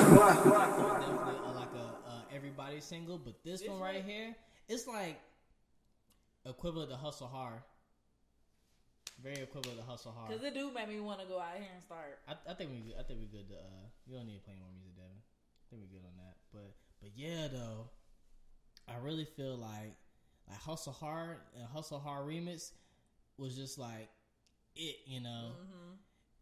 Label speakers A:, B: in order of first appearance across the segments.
A: definitely like a uh, everybody single, but this,
B: This
A: one right
B: one?
A: here, it's like equivalent to hustle hard. Very equivalent to hustle hard.
B: Cause it do make me want to go out here and start.
A: I, I think we I think we good to uh we don't need to play more music, Devin. I think we good on that. But but yeah though, I really feel like like Hustle Hard and Hustle Hard remix was just like it, you know.
B: Mm-hmm.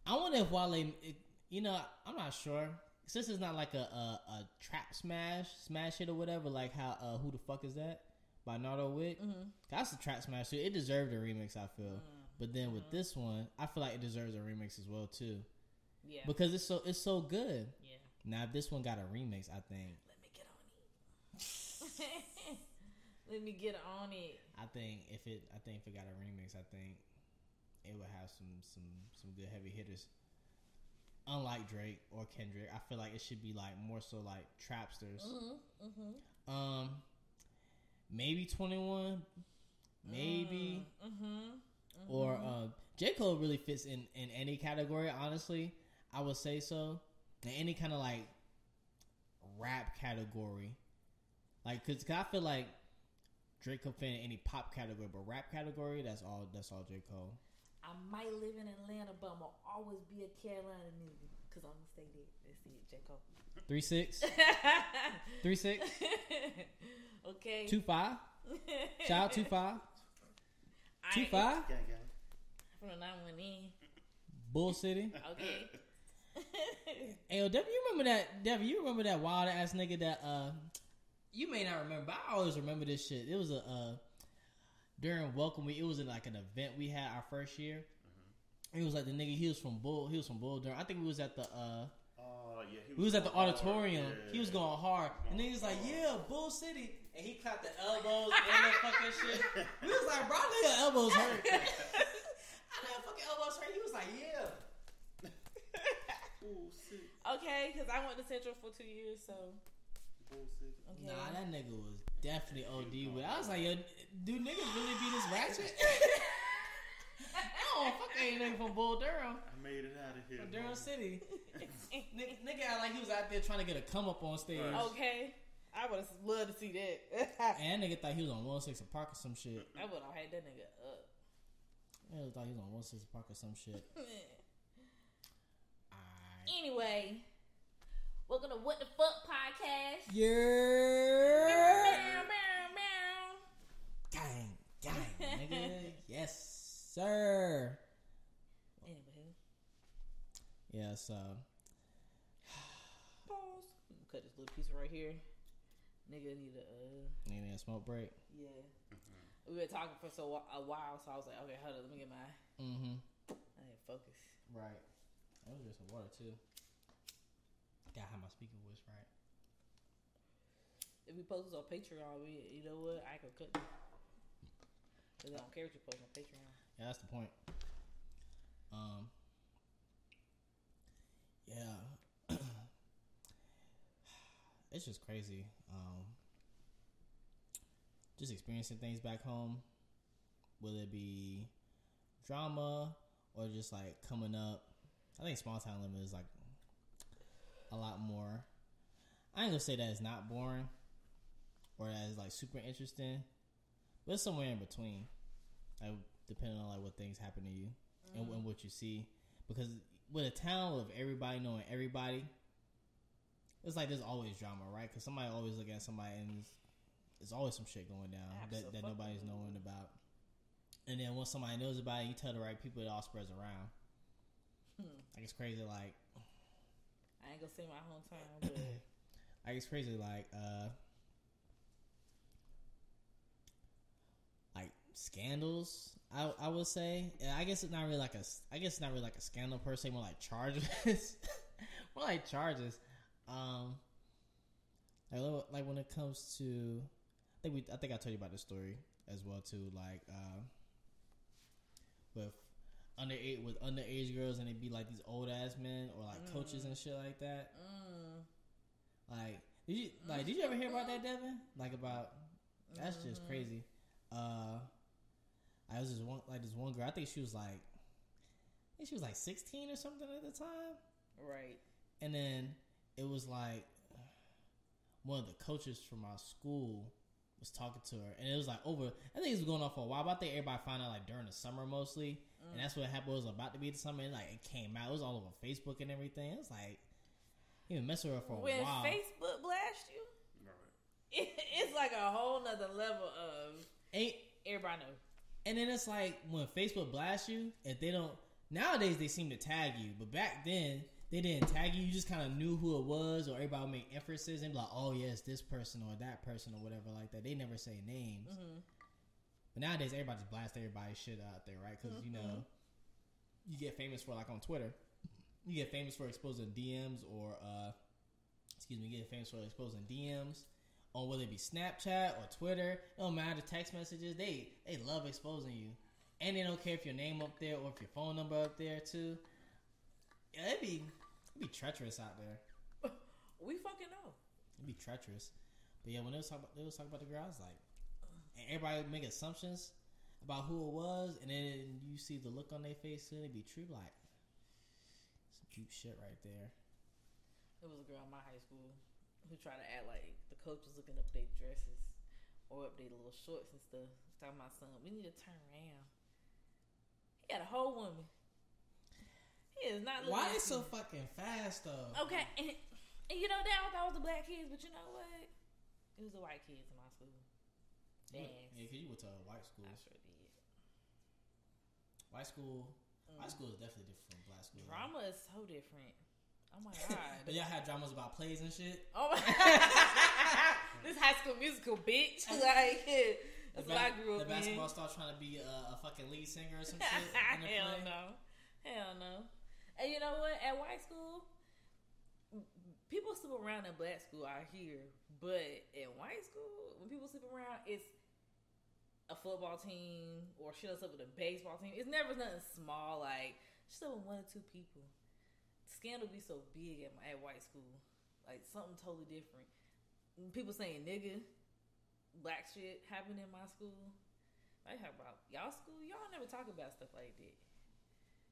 A: I wonder if Wale, it, you know, I'm not sure. Since it's not like a, a, a trap smash, smash it or whatever, like how uh, who the fuck is that by Nardo Wick?
B: Mm-hmm.
A: That's a trap smash too. It deserved a remix, I feel. But then with this one, I feel like it deserves a remix as well too,
B: Yeah.
A: because it's so it's so good.
B: yeah.
A: Now if this one got a remix, I think
B: Let me get on it. Let me get on it.
A: I think if it I think if it got a remix, I think it would have some some some good heavy hitters. Unlike Drake or Kendrick, I feel like it should be like more so like trapsters.
B: Mm-hmm. Mm-hmm.
A: Um, maybe Twenty One, maybe
B: Mm-hmm.
A: or uh, J Cole really fits in in any category. Honestly, I would say so. In any kind of like rap category, like because I feel like Drake could fit in any pop category, but rap category that's all that's all J Cole.
B: I might live in Atlanta, but I'm gonna always be a Carolina nigga. Cause I'm gonna stay there. That's it, J. Cole.
A: Three six, three six,
B: okay.
A: two five. Child two five,
B: I
A: two
B: ain't-
A: five.
C: Gang, gang.
B: From the 911.
A: Bull City.
B: Okay.
A: Hey, yo, you remember that? Devin, you remember that wild ass nigga that uh, you may not remember, but I always remember this shit. It was a uh, during Welcome Week. It was in like an event we had our first year. It was like the nigga. He was from Bull. He was from Bull Durham. I think we was at the. uh
C: Oh yeah, he
A: We was at the auditorium.
C: Yeah.
A: He was going hard, and then he was like, "Yeah, Bull City," and he clapped the elbows and the fucking shit. We was like, "Bro, I know your elbows hurt." I know fucking elbows hurt. He was like, "Yeah."
C: Bullshit.
B: okay, because I went to Central for two years, so.
C: Bullshit.
B: Okay.
A: Nah, that nigga was definitely OD with. I was like, yo, do niggas really be this ratchet? oh, fuck ain't nigga from Bull Durham,
C: I made it out of here.
A: from Durham
C: bro.
A: City. nigga, nigga act like he was out there trying to get a come up on stage.
C: Right.
B: okay. I would have loved to see that.
A: And nigga thought he was on 106 Park or some shit.
B: I would have had that nigga up.
A: Yeah, thought he was on 106 Park or some shit. Alright.
B: anyway, welcome to What the Fuck podcast.
A: Yeah.
B: Meow, meow, meow.
A: Gang, gang, nigga. Yes, sir.
B: Anyway,
A: Yeah, so.
B: pause. We can cut this little piece right here. Nigga need a uh,
A: need a smoke break.
B: yeah. We've been talking for so a while, so I was like, okay, hold on, let me get my
A: Mm hmm.
B: I need to focus.
A: Right. I was just some water too. Gotta have my speaker was, right.
B: If we post this on Patreon, we you know what? I can cut. Cause I don't care what you post on Patreon.
A: Yeah, that's the point. Um. Yeah. it's just crazy. Um. Just experiencing things back home, whether it be drama or just like coming up. I think Small Town Limit is like a lot more. I ain't gonna say that it's not boring or that it's like super interesting, but it's somewhere in between. Like depending on like what things happen to you and, and what you see, because with a town of everybody knowing everybody, it's like there's always drama, right? Because somebody always look at somebody and it's, there's always some shit going down that, that nobody's knowing about. And then once somebody knows about it, you tell the right people, it all spreads around.
B: Hmm.
A: Like it's crazy, like
B: ain't gonna say my hometown, but
A: like it's crazy, like uh, like scandals. I I would say, and I guess it's not really like a. I guess it's not really like a scandal per se. More like charges. more like charges. Um, like like when it comes to, I think we. I think I told you about this story as well too. Like uh, with under eight with underage girls, and it'd be like these old ass men or like coaches and shit like that.
B: mm,
A: Like, did you like? Did you ever hear about that, Devin? Like about that's just crazy. Uh, I was just one like this one girl. I think she was like, I think she was like sixteen or something at the time.
B: right.
A: And then it was like one of the coaches from my school was talking to her, and it was like over. I think it was going on for a while, but I think everybody found out like during the summer mostly, and that's what happened. It was about to be the summer, and like it came out. It was all over Facebook and everything. It was like he been messing with her for a
B: When
A: while.
B: Facebook blast you,
C: Right.
B: it, it's like a whole nother level of
A: and,
B: everybody know.
A: and then it's like when Facebook blasts you, if they don't nowadays they seem to tag you, but back then they didn't tag you. You just kind of knew who it was, or everybody would make inferences and be like, "Oh yes, this person or that person or whatever like that." They never say names.
B: Mm-hmm.
A: But nowadays, everybody just blast everybody's shit out there, right? Because you know, you get famous for like on Twitter, you get famous for exposing DMs or, uh, excuse me, you get famous for exposing DMs on whether it be Snapchat or Twitter. It don't matter text messages. They they love exposing you, and they don't care if your name up there or if your phone number up there too. Yeah, it'd be it'd be treacherous out there.
B: We fucking know.
A: It'd be treacherous. But yeah, when they was talking about they was talking about the girl, I was like, and everybody make assumptions about who it was, and then you see the look on their face, and it'd be true. Like, some deep shit right there.
B: It was a girl in my high school who tried to act like the coach was looking up their dresses or up their little shorts and stuff. Talking about son, we need to turn around. He had a whole woman. He is not.
A: Why is so fucking fast though?
B: Okay, and, and you know that I thought it was the black kids, but you know what? It was the white kids in my Dance.
A: Yeah, because you went to a white school.
B: I sure did.
A: White school.
B: Mm.
A: White school is definitely different from black school.
B: Drama is so different. Oh my god.
A: But y'all had dramas about plays and shit.
B: Oh my This high school musical bitch. Like that's
A: the
B: what I
A: ba-
B: grew
A: The
B: up in.
A: basketball star trying to be a, a fucking lead singer or some shit. the
B: Hell
A: play.
B: no. Hell no. And you know what? At white school, people sleep around in black school out here, but in white school, when people sleep around, it's a football team or shit us up with a baseball team. It's never nothing small like still with one or two people. Scandal be so big at my at white school, like something totally different. People saying nigga, black shit happened in my school. I talk about y'all school. Y'all never talk about stuff like that.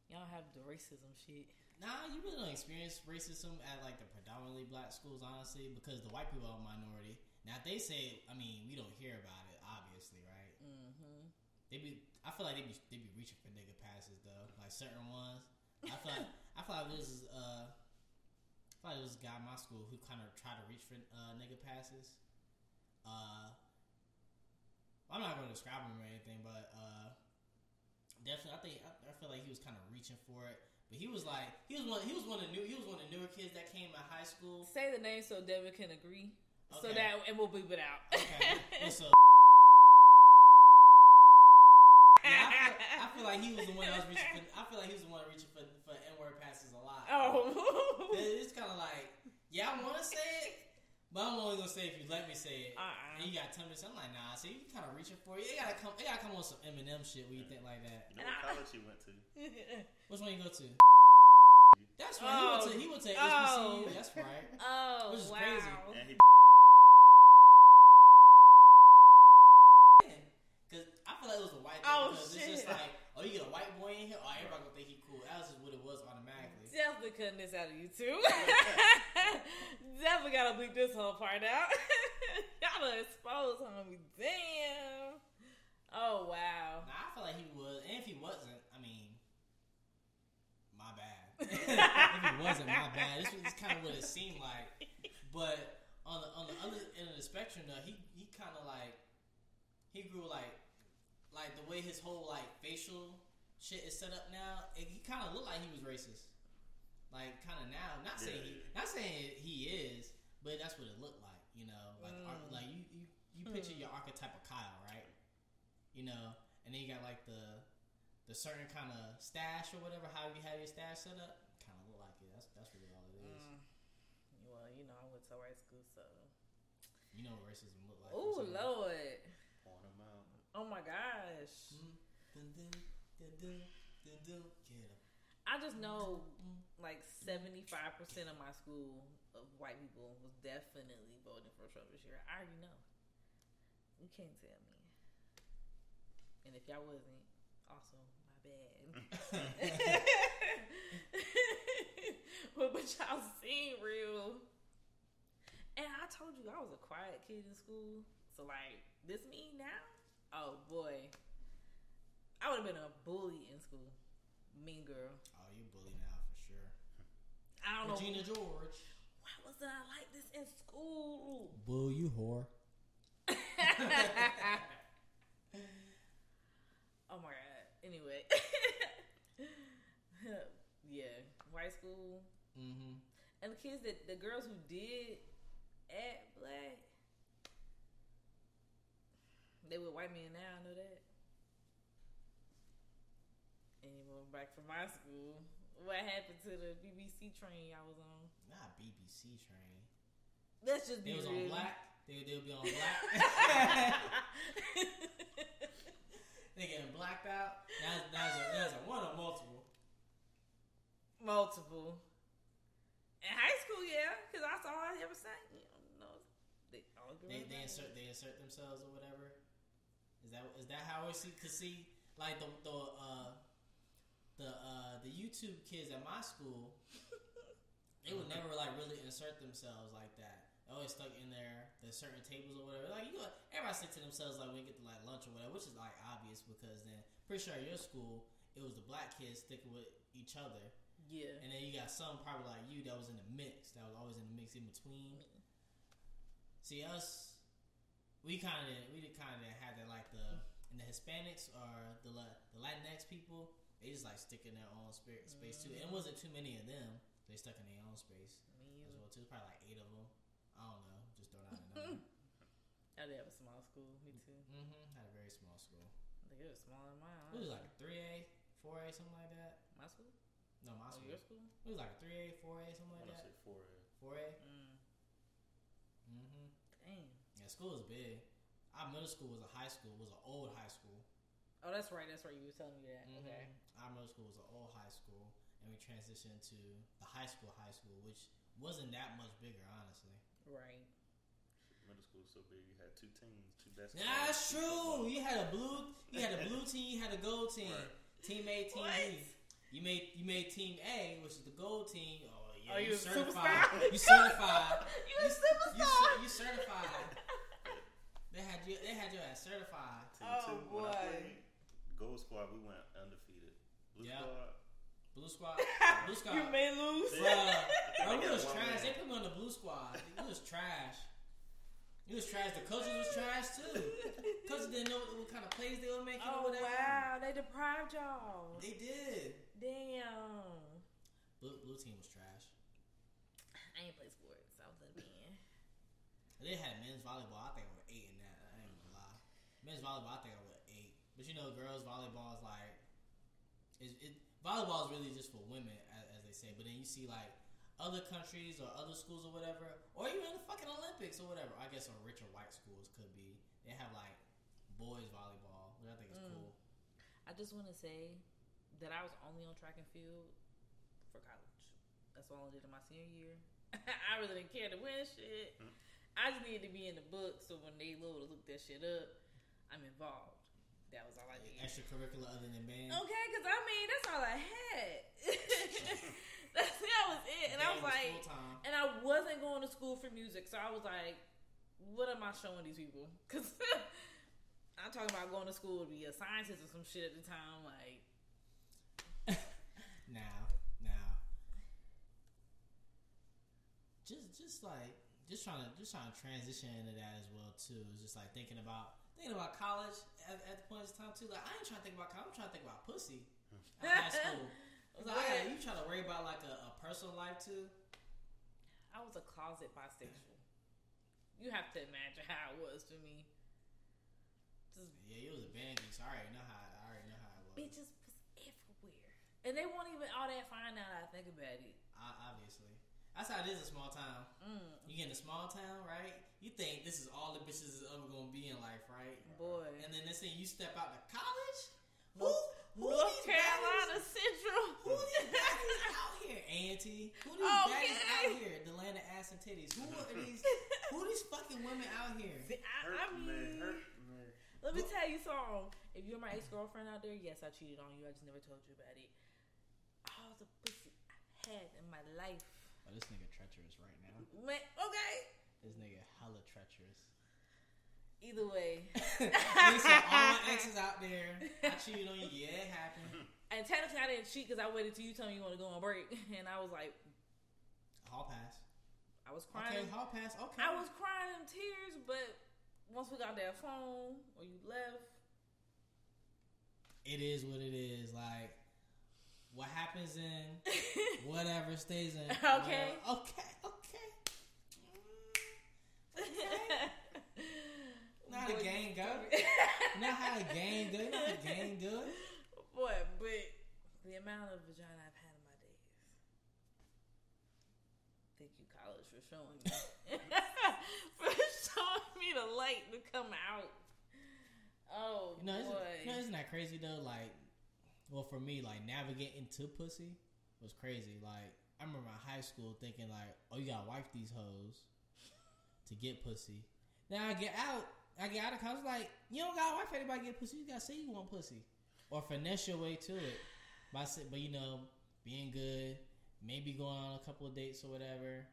B: Y'all have the racism shit.
A: Nah, you really don't experience racism at like the predominantly black schools, honestly, because the white people are a minority. Now, they say, I mean, we don't hear about it. They be, I feel like they be, they be reaching for nigga passes though, like certain ones. I feel like, I feel like this is, uh, I feel like there was a guy in my school who kind of tried to reach for uh, nigga passes. Uh, I'm not going to describe him or anything, but uh, definitely, I think I, I feel like he was kind of reaching for it. But he was like, he was one, he was one of the new, he was one of the newer kids that came in high school.
B: Say the name so Devin can agree. So that and we'll beep it out.
A: Okay, and so yeah, I feel, I feel like he was the one that was reaching for. I feel like he was the one reaching for for N word passes a lot.
B: oh.
A: It's kind of like, yeah, I want to say it, but I'm only gonna say it if you let me say it.
B: Uh-uh.
A: And you got to tell me something like, nah. See, you kind of reaching for it. It gotta come. It gotta come on some Eminem shit when you think like that.
C: You know what college you went to?
A: Which one you go to? That's right. he went to. He went to
B: Oh.
A: HBCU. That's right.
B: oh
A: Which is
B: wow.
A: crazy.
C: And he
A: Because I feel like it was a white thing.
B: Oh,
A: because
B: shit.
A: It's just like, oh, you get a white boy in here. Oh, everybody gonna think he cool. That was just what it was automatically.
B: Definitely cutting this out of YouTube. Definitely gotta bleep this whole part out. Y'all done exposed homie. Damn. Oh wow.
A: Nah, I feel like he was, and if he wasn't, I mean, my bad. if he wasn't, my bad. This was kind of what it seemed like. But on the on the other end of the spectrum, though, he he kind of like he grew like like the way his whole like facial shit is set up now. It, he kind of looked like he was racist. Like kind of now, not saying he, not saying he is, but that's what it looked like. You know, like
B: Mm.
A: ar- like you you, you picture your archetype of Kyle, right? You know, and then you got like the the certain kind of stash or whatever. How you have your stash set up, kind of look like it. That's that's really all it is.
B: Mm. Well, you know, I went to white school, so.
A: You know what racism look like.
B: Oh Lord.
C: point him out.
B: Oh my gosh.
A: Mm, dun, dun, dun, dun, dun, dun, get 'em.
B: I just know
A: Mm.
B: Like seventy five percent of my school of white people was definitely voting for Trump this year. I already know. You can't tell me. And if y'all wasn't, also my bad. Mm. but, but y'all seem real And I told you, I was a quiet kid in school. So like this me now, oh boy, I would have been a bully in school. Mean girl.
A: Oh, you bully now.
B: I don't
A: Regina
B: know
A: George.
B: why wasn't I like this in school.
A: Bull, you whore.
B: oh my god. Anyway, yeah, white school.
A: Mm-hmm.
B: And the kids that the girls who did at black, they with white men now. I know that. And you went back from my school. What happened to the BBC train I was on?
A: Not BBC train.
B: Let's just be
A: They was
B: real.
A: on black. They they'll be on black. they getting blacked out. That's that's a, that's a one or multiple.
B: Multiple. In high school, yeah, because that's all I ever sang. You know, they
A: They they insert they insert themselves or whatever. Is that is that how we see? Cause see, like the the uh the uh the YouTube kids at my school, they would never like really insert themselves like that. They always stuck in there. There's certain tables or whatever. Like you know, everybody stick to themselves like when we get to like lunch or whatever, which is like obvious because then pretty sure at your school it was the black kids sticking with each other,
B: Yeah.
A: and then you got some probably like you that was in the mix, that was always in the mix in between. See us, we kind of we kind of had that like the in the Hispanics or the the Latinx people, they just like stick in their own spirit, space too. And it wasn't too many of them. They stuck in their own space
B: Me
A: as well too. Probably like eight of them. I don't know. Just throwing out a number.
B: I did have a small school. Me too.
A: mm-hmm. Had a very small school.
B: I think it was smaller than mine.
A: It was like a three A, four A, something like that.
B: my school.
A: No, my
B: Oh,
A: school.
B: your school.
A: It was like a three A, four A, something like
C: want to
A: that.
C: say four A.
A: Four A.
B: Mm.
A: Mm-hmm.
B: Dang.
A: Yeah, school was big. Our middle school was a high school. It Was an old high school.
B: Oh, that's right. That's right. You were telling me that.
A: Mhm.
B: Okay.
A: Our middle school was an old high school, and we transitioned to the high school high school, which wasn't that much bigger, honestly.
B: Right.
C: Middle school was so big, you had two teams, two basketball.
A: That's
C: two
A: true.
C: football.
A: You had a blue, you had a blue team, you had a gold team.
C: Right.
A: Team A, team
B: What?
A: B. You made you made team A, which is the gold team. Oh yeah,
B: Oh, you a
A: certified. You certified.
B: You a
A: You,
B: superstar.
A: you certified. They had you. They had you as certified.
C: Team
B: Oh,
C: two, when I oh,
B: boy.
C: played Gold Squad, we went undefeated. Blue
A: Yeah.
C: Squad,
A: Blue squad. Blue squad.
B: you may lose.
A: Bruh, bro, we was trash.
C: man.
A: They put me on the blue squad. It was trash. It was trash. The coaches was trash too. Coaches didn't know what, what kind of plays they were making
B: Oh
A: or whatever.
B: wow, they deprived y'all.
A: They did.
B: Damn.
A: Blue, blue team was trash.
B: I ain't play sports. I was a man.
A: They had men's volleyball. I think I was eight in that. I ain't gonna lie. Men's volleyball, I think I was eight. But you know, girls volleyball is like, it, it volleyball is really just for women, as, as they say. But then you see like other countries or other schools or whatever, or even in the fucking Olympics or whatever. I guess some richer white schools could be. They have like boys volleyball, which I think is
B: Mm.
A: cool.
B: I just want to say that I was only on track and field for college. That's all I did in my senior year. I really didn't care to win shit.
C: Mm.
B: I just needed to be in the book, so when they little to look that shit up, I'm involved. That was all I did.
A: Extracurricular other than band.
B: Okay, because I mean that's all I had. that was it, and I was like,
A: full time.
B: and I wasn't going to school for music, so I was like, what am I showing these people? Because I'm talking about going to school to be a scientist or some shit at the time. Like,
A: now, now, just just like just trying to just trying to transition into that as well too. It's just like thinking about thinking about college at, at the point in time too. Like I ain't trying to think about college. I'm trying to think about pussy. at high school. I was
B: like,
A: hey, you trying to worry about like a, a personal life too?
B: I was a closet bisexual. You have to imagine how it was for me. Just
A: Yeah, you was a band geek, so I already know how I already know how it was.
B: bitches was everywhere, and they weren't even all that fine now that I think about it.
A: I, obviously, that's how it is a small town.
B: Mm,
A: You get in a small town, right? You think this is all the bitches is ever gonna be in life, right?
B: boy,
A: And then they say you step out to college. Who?
B: North-
A: Who
B: North
A: these
B: Carolina
A: baddies-
B: Central.
A: Who these baddies out here, Auntie? Who these
B: Okay.
A: baddies out here? The land of ass and titties. Who are these? who these fucking women out here?
B: See, I,
C: Hurt
B: I
C: me,
B: mean,
C: hurt me.
B: let me tell you something. If you're my ex girlfriend out there, yes, I cheated on you. I just never told you about it. All the pussy I had in my life,
A: Oh, this nigga treacherous right now.
B: man. Okay,
A: This nigga hella treacherous.
B: Either way,
A: all the exes out there, I cheated on you. Yeah, it happened.
B: and technically I didn't cheat because I waited till you told me you want to go on break, and I was like,
A: Hall pass.
B: I was crying.
A: Okay, hall pass. Okay.
B: I was crying in tears, but once we got that phone or you left,
A: It is what it is. Like, what happens in whatever stays in.
B: Okay.
A: whatever. Okay. Okay. Not a
B: Boy,
A: game go. Know how a gang do? Not how a game do it?
B: Boy, but the amount of vagina I've had in my days. Thank you, college, for showing me. for showing me the light to come out. Oh,
A: You know, isn't, you know, isn't that crazy though? Like, well, for me, like navigating to pussy was crazy. Like, I remember in high school thinking like, oh, you gotta wipe these hoes to get pussy. Now I get out, I get out of college, like, you don't gotta anybody to get pussy. You gotta say you want pussy or finesse your way to it. By but you know, being good, maybe going on a couple of dates or whatever.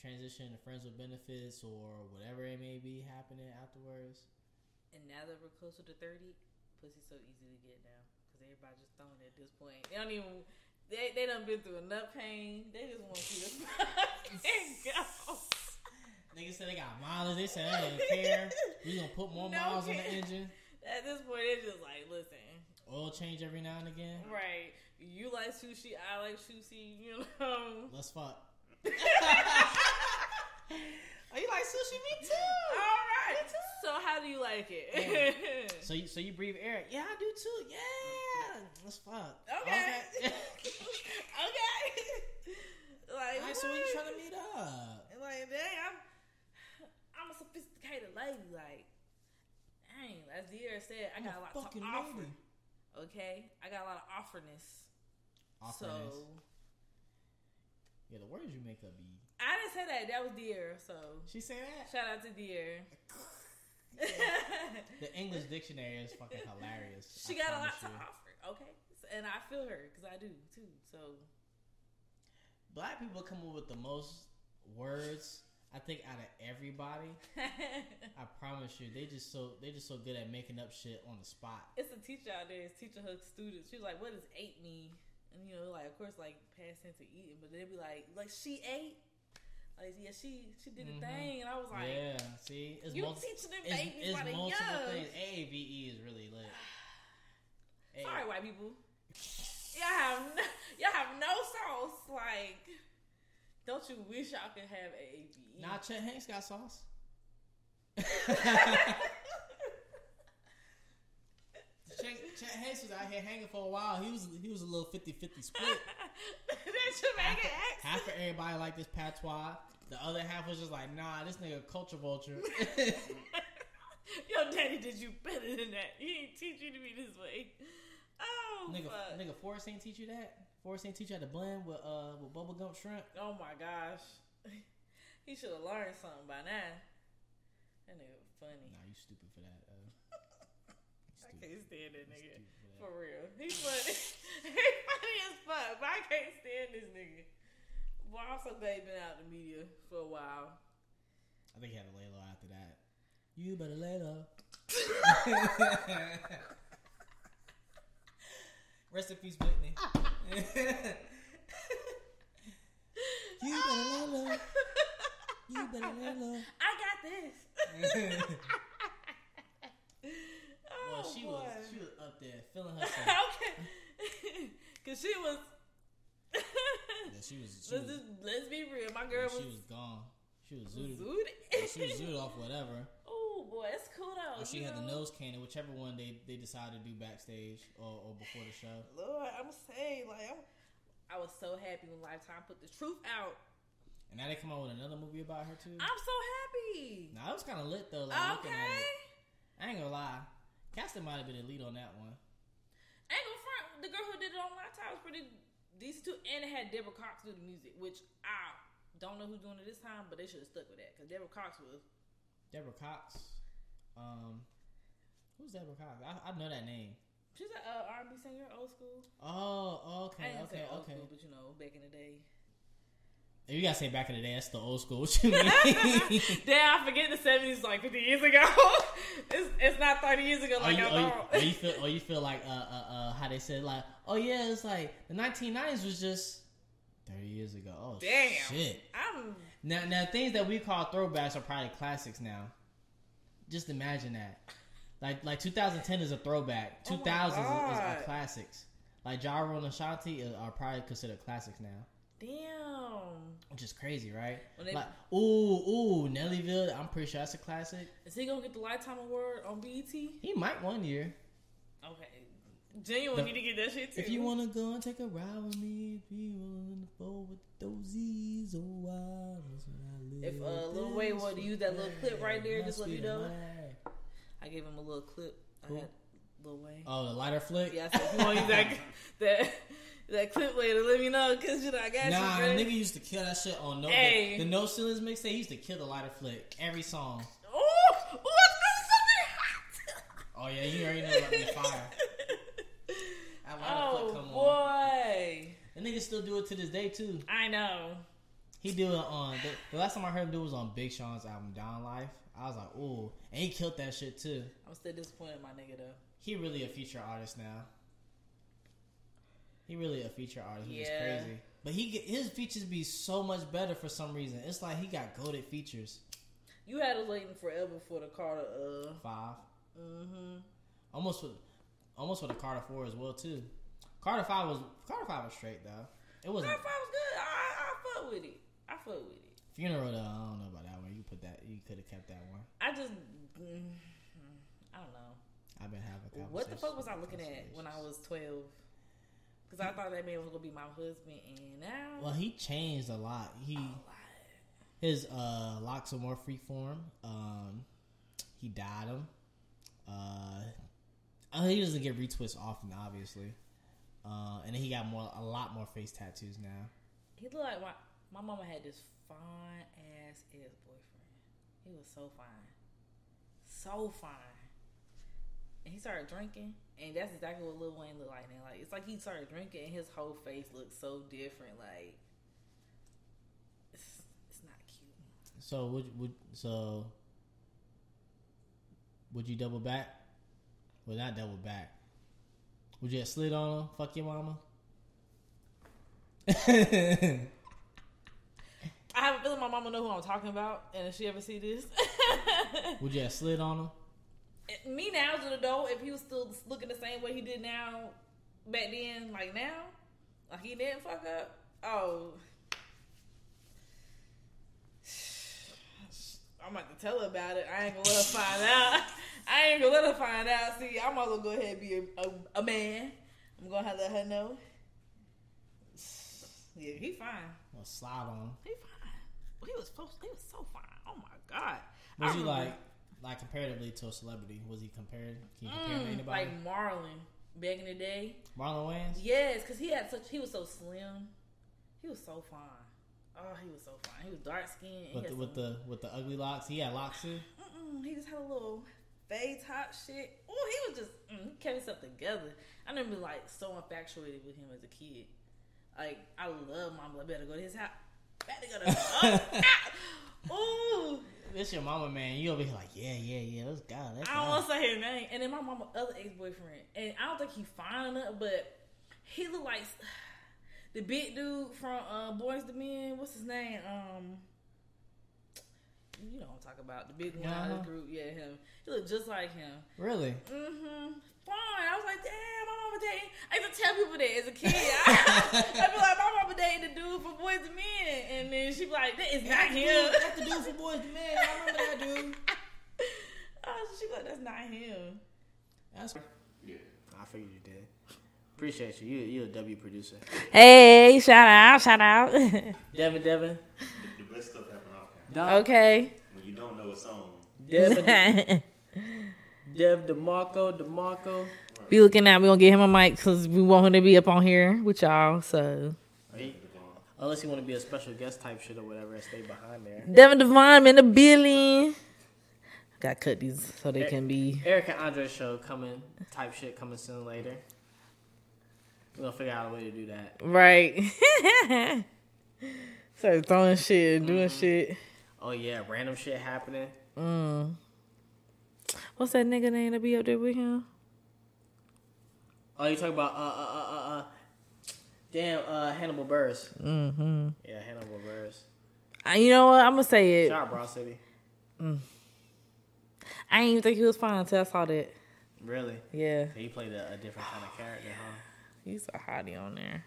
A: Transition to friends with benefits or whatever it may be happening afterwards.
B: And now that we're closer to 30, pussy's so easy to get now. Because everybody just throwing it at this point. They don't even, they, they done been through enough pain. They just want you to go.
A: Niggas said they got mileage. They said they didn't care. We gonna put more
B: No
A: miles on the engine.
B: At this point, they're just like, listen,
A: Oil change every now and again.
B: right, you like sushi, I like sushi, you know.
A: Let's fuck. oh, you like sushi? Me too.
B: All right. So how do you like it?
A: So you so you breathe air? Yeah, I do too. Yeah, let's fuck.
B: Okay.
A: Okay.
B: okay. like,
A: Alright, so when you trying to meet up?
B: Like, dang, I'm a lady. Like, dang, as year said, I got a
A: a
B: lot to offer.
A: lady.
B: Okay, I got a lot of offerness.
A: Offerness.
B: So
A: Yeah, the words you make up be.
B: I didn't say that. That was Deer. So
A: She said that?
B: shout out to Deer.
A: The English dictionary is fucking hilarious.
B: she
A: I
B: got a lot
A: promise
B: to
A: you.
B: offer. Okay, and I feel her because I do too. So
A: Black people come up with the most words. I think out of everybody. I promise you, they just so they just so good at making up shit on the spot.
B: it's a teacher out there is teaching her students. She was like, "What does ate mean?" And you know, like of course, like past tense of eating, but they'd be like, "Like she ate." Like yeah, she she did a
A: Mhm.
B: thing, and I was like,
A: yeah, see, it's
B: "You
A: multi-
B: teaching them babies
A: it's
B: by the
A: multiple
B: young."
A: things. AAVE is really lit. A-
B: Sorry, white people. Y'all have no, y'all have no sauce. Like, don't you wish y'all could have AAVE?
A: Nah, Chet Hanks got sauce. Chet, Chet Hanks was out here hanging for a while. He was he was a little 50-50 split.
B: that Jamaican accent.
A: Half of everybody liked this patois. The other half was just like, nah, this nigga culture vulture.
B: Yo, daddy did you better than that. He didn't teach you to be this way. Oh
A: nigga,
B: fuck.
A: nigga, Forrest ain't teach you that. Forrest ain't teach you how to blend with uh with Bubba Gump shrimp.
B: Oh my gosh. He should have learned something by now. That nigga funny.
A: Nah, you stupid for that. Uh, you
B: I
A: stupid.
B: can't stand that nigga.
A: for that.
B: For real. He's funny. He's funny as fuck, but I can't stand this nigga. Well, I'm so glad he been out in the media for a while.
A: I think he had a lay low after that. You better lay low. Rest in peace, Whitney. you better lay low. You better lay low.
B: I got this.
A: oh, Well,
B: oh,
A: she
B: boy.
A: was she was up there feeling herself.
B: okay. Cause she was.
A: Yeah, she was. She
B: let's
A: was,
B: just let's be real. My girl
A: she
B: was,
A: was gone. She was zooted.
B: zooted.
A: Yeah, she was zooted off whatever.
B: Boy, it's cool though.
A: Or she
B: you
A: had the nose cannon, whichever one they, they decided to do backstage or, or before the show.
B: Lord, I'm saying like I'm, I was so happy when Lifetime put the truth out.
A: And now they come out with another movie about her too.
B: I'm so happy.
A: Nah, it was kind of lit though. Like looking at
B: okay.
A: it. I ain't gonna lie, Caston might have been the lead on that one.
B: I ain't gonna front. The girl who did it on Lifetime was pretty decent too, and it had Deborah Cox do the music, which I don't know who's doing it this time, but they should have stuck with that because Deborah Cox was.
A: Deborah Cox. Um, who's Deborah Cox? I, I know that name.
B: She's an uh, R&B singer, old school.
A: Oh, okay, okay, okay.
B: school, but you know, back in the day.
A: If you gotta say back in the day, that's the old school. What you mean?
B: Damn, I forget the seventies like fifty years ago. it's it's not thirty years ago like
A: you,
B: I
A: or, you,
B: thought.
A: or you feel, or you feel like uh, uh, uh, how they said like, oh yeah, it's like the 1990s was just 30 years ago. Oh
B: Damn.
A: shit.
B: I'm
A: Now, now things that we call throwbacks are probably classics now. Just imagine that. Like, like 2010 is a throwback.
B: Oh
A: 2000s
B: my
A: is, is are classics. Like Ja Rule and Ashanti are, probably considered classics now,
B: damn.
A: which is crazy, right?
B: They-
A: like, ooh, ooh, Nellyville. I'm pretty sure that's a classic.
B: Is he gonna get the lifetime award on BET?
A: He might one year.
B: Okay. Ginuwine
A: The-
B: need to get that shit too.
A: If you wanna go and take a ride with me, be rolling in the four with those E's, oh. I
B: If, uh, Lil Wayne wanted to use that little clip right there, just let me know. I gave him a little clip.
A: Cool.
B: I had Lil Wayne.
A: Oh, the lighter flick.
B: Yeah, I said you want to use that that that clip later, let me know because you know I got
A: Nah,
B: you.
A: nigga used to kill that shit on no
B: Hey.
A: the, the no ceilings mixtape. He used to kill the lighter flick every song.
B: Ooh, ooh, this is something
A: Oh yeah, you already know about the fire. That lighter
B: Oh
A: flick come on.
B: boy,
A: The nigga still do it to this day too.
B: I know.
A: He do it on the, the last time I heard him do it was on Big Sean's album Down Life. I was like, ooh, and he killed that shit too.
B: I'm still disappointed, my nigga though.
A: He really a feature artist now. He really a feature artist, which
B: Yeah.
A: is crazy. But he get, his features be so much better for some reason. It's like he got goaded features.
B: You had us waiting forever for the Carter. Uh,
A: Five,
B: mm-hmm.
A: almost with, almost with a Carter four as well too. Carter five was Carter five was straight though. It wasn't
B: five was good. I, I fuck with it. I fuck with it.
A: funeral though. I don't know about that one. You put that. You could have kept that one.
B: I just, mm, I don't know.
A: I've been having.
B: What the fuck was I looking at when I was twelve? Because I thought that man was gonna be my husband, and now
A: Well, he changed a lot. He
B: a lot.
A: his uh locks are more freeform. Um, he dyed them. Uh, uh, he doesn't get retwists often, obviously. Uh, and then he got more, a lot more face tattoos now.
B: He looked like my my mama had this fine ass ex boyfriend. He was so fine, so fine. And he started drinking, and that's exactly what Lil Wayne looked like now. Like it's like he started drinking, and his whole face looked so different. Like it's it's not cute.
A: So would would so would you double back? Well, not double back. Would you have slid on him? Fuck your mama.
B: I have a feeling my mama know who I'm talking about, and if she ever see this,
A: would you have slid on him?
B: me now as an adult, if he was still looking the same way he did now, back then, like now, like he didn't fuck up. Oh, I'm about to tell her about it. I ain't gonna let her find out. I ain't gonna let her find out. See, I'm gonna go ahead and be a, a, a man. I'm gonna have to let her know. Yeah, he fine.
A: Or slide on him?
B: He fine. He was so he was so fine. Oh my god.
A: Was he like like comparatively to a celebrity? Was he compared? Can you compare him to
B: Mm,
A: anybody?
B: like Marlon back in the day?
A: Marlon Wayans?
B: Yes, because he had such. He was so slim. He was so fine. Oh, he was so fine. He was dark skinned.
A: With the, with the with the ugly locks, he had locks too.
B: Mm-mm, he just had a little fade top shit. Oh, he was just mm, he kept himself together. I remember like so infatuated with him as a kid. Like I love mom. I better go to his house. Better go to. Oh, ah. Ooh.
A: This your mama, man. You over here like, yeah, yeah, yeah. Let's go. Let's
B: I don't want to say his name. And then my mama other ex boyfriend, and I don't think he fine enough, but he look like the big dude from uh, Boyz II Men. What's his name? Um, you know what I'm talking about. The big one out of
A: Uh-huh.
B: the group. Yeah, him. He look just like him.
A: Really?
B: Mm-hmm. Fine. I was like, damn, my mama dating. I used to tell people that as a kid. I'd be like, my mama dating the dude from Boyz II Men, and then she'd be like, that is not him.
A: That's the dude for Boyz II Men. I remember that dude.
B: oh, she be like, that's not him.
A: That's.
C: Yeah.
A: I figured you did. Appreciate you. You you a W producer.
B: Hey, shout out, shout out.
A: Devin, Devin.
C: The, the best stuff happen off camera.
B: Okay.
C: When you don't know a song,
A: Devin. Dev DeMarco, DeMarco.
B: be looking at. We gonna get him a mic because we want him to be up on here with y'all. So
A: Unless you want to be a special guest type shit or whatever and stay behind there.
B: Devin Devine in the building. Got cut these so they can be.
A: Eric and Andre show coming, type shit coming soon later. We're gonna figure out a way to do that.
B: Right. Started throwing shit and doing shit.
A: Oh yeah, random shit happening.
B: Mm. What's that nigga name to be up there with him?
A: Oh, you talking about uh uh uh uh, uh damn uh Hannibal Buress?
B: Mm-hmm.
A: Yeah, Hannibal Buress.
B: Uh, you know what? I'm gonna say it.
A: Shout out Broad City. Mm.
B: I didn't even think he was fine until I saw that.
A: Really?
B: Yeah,
A: He played a, a different kind of character, huh?
B: he's a hottie on there.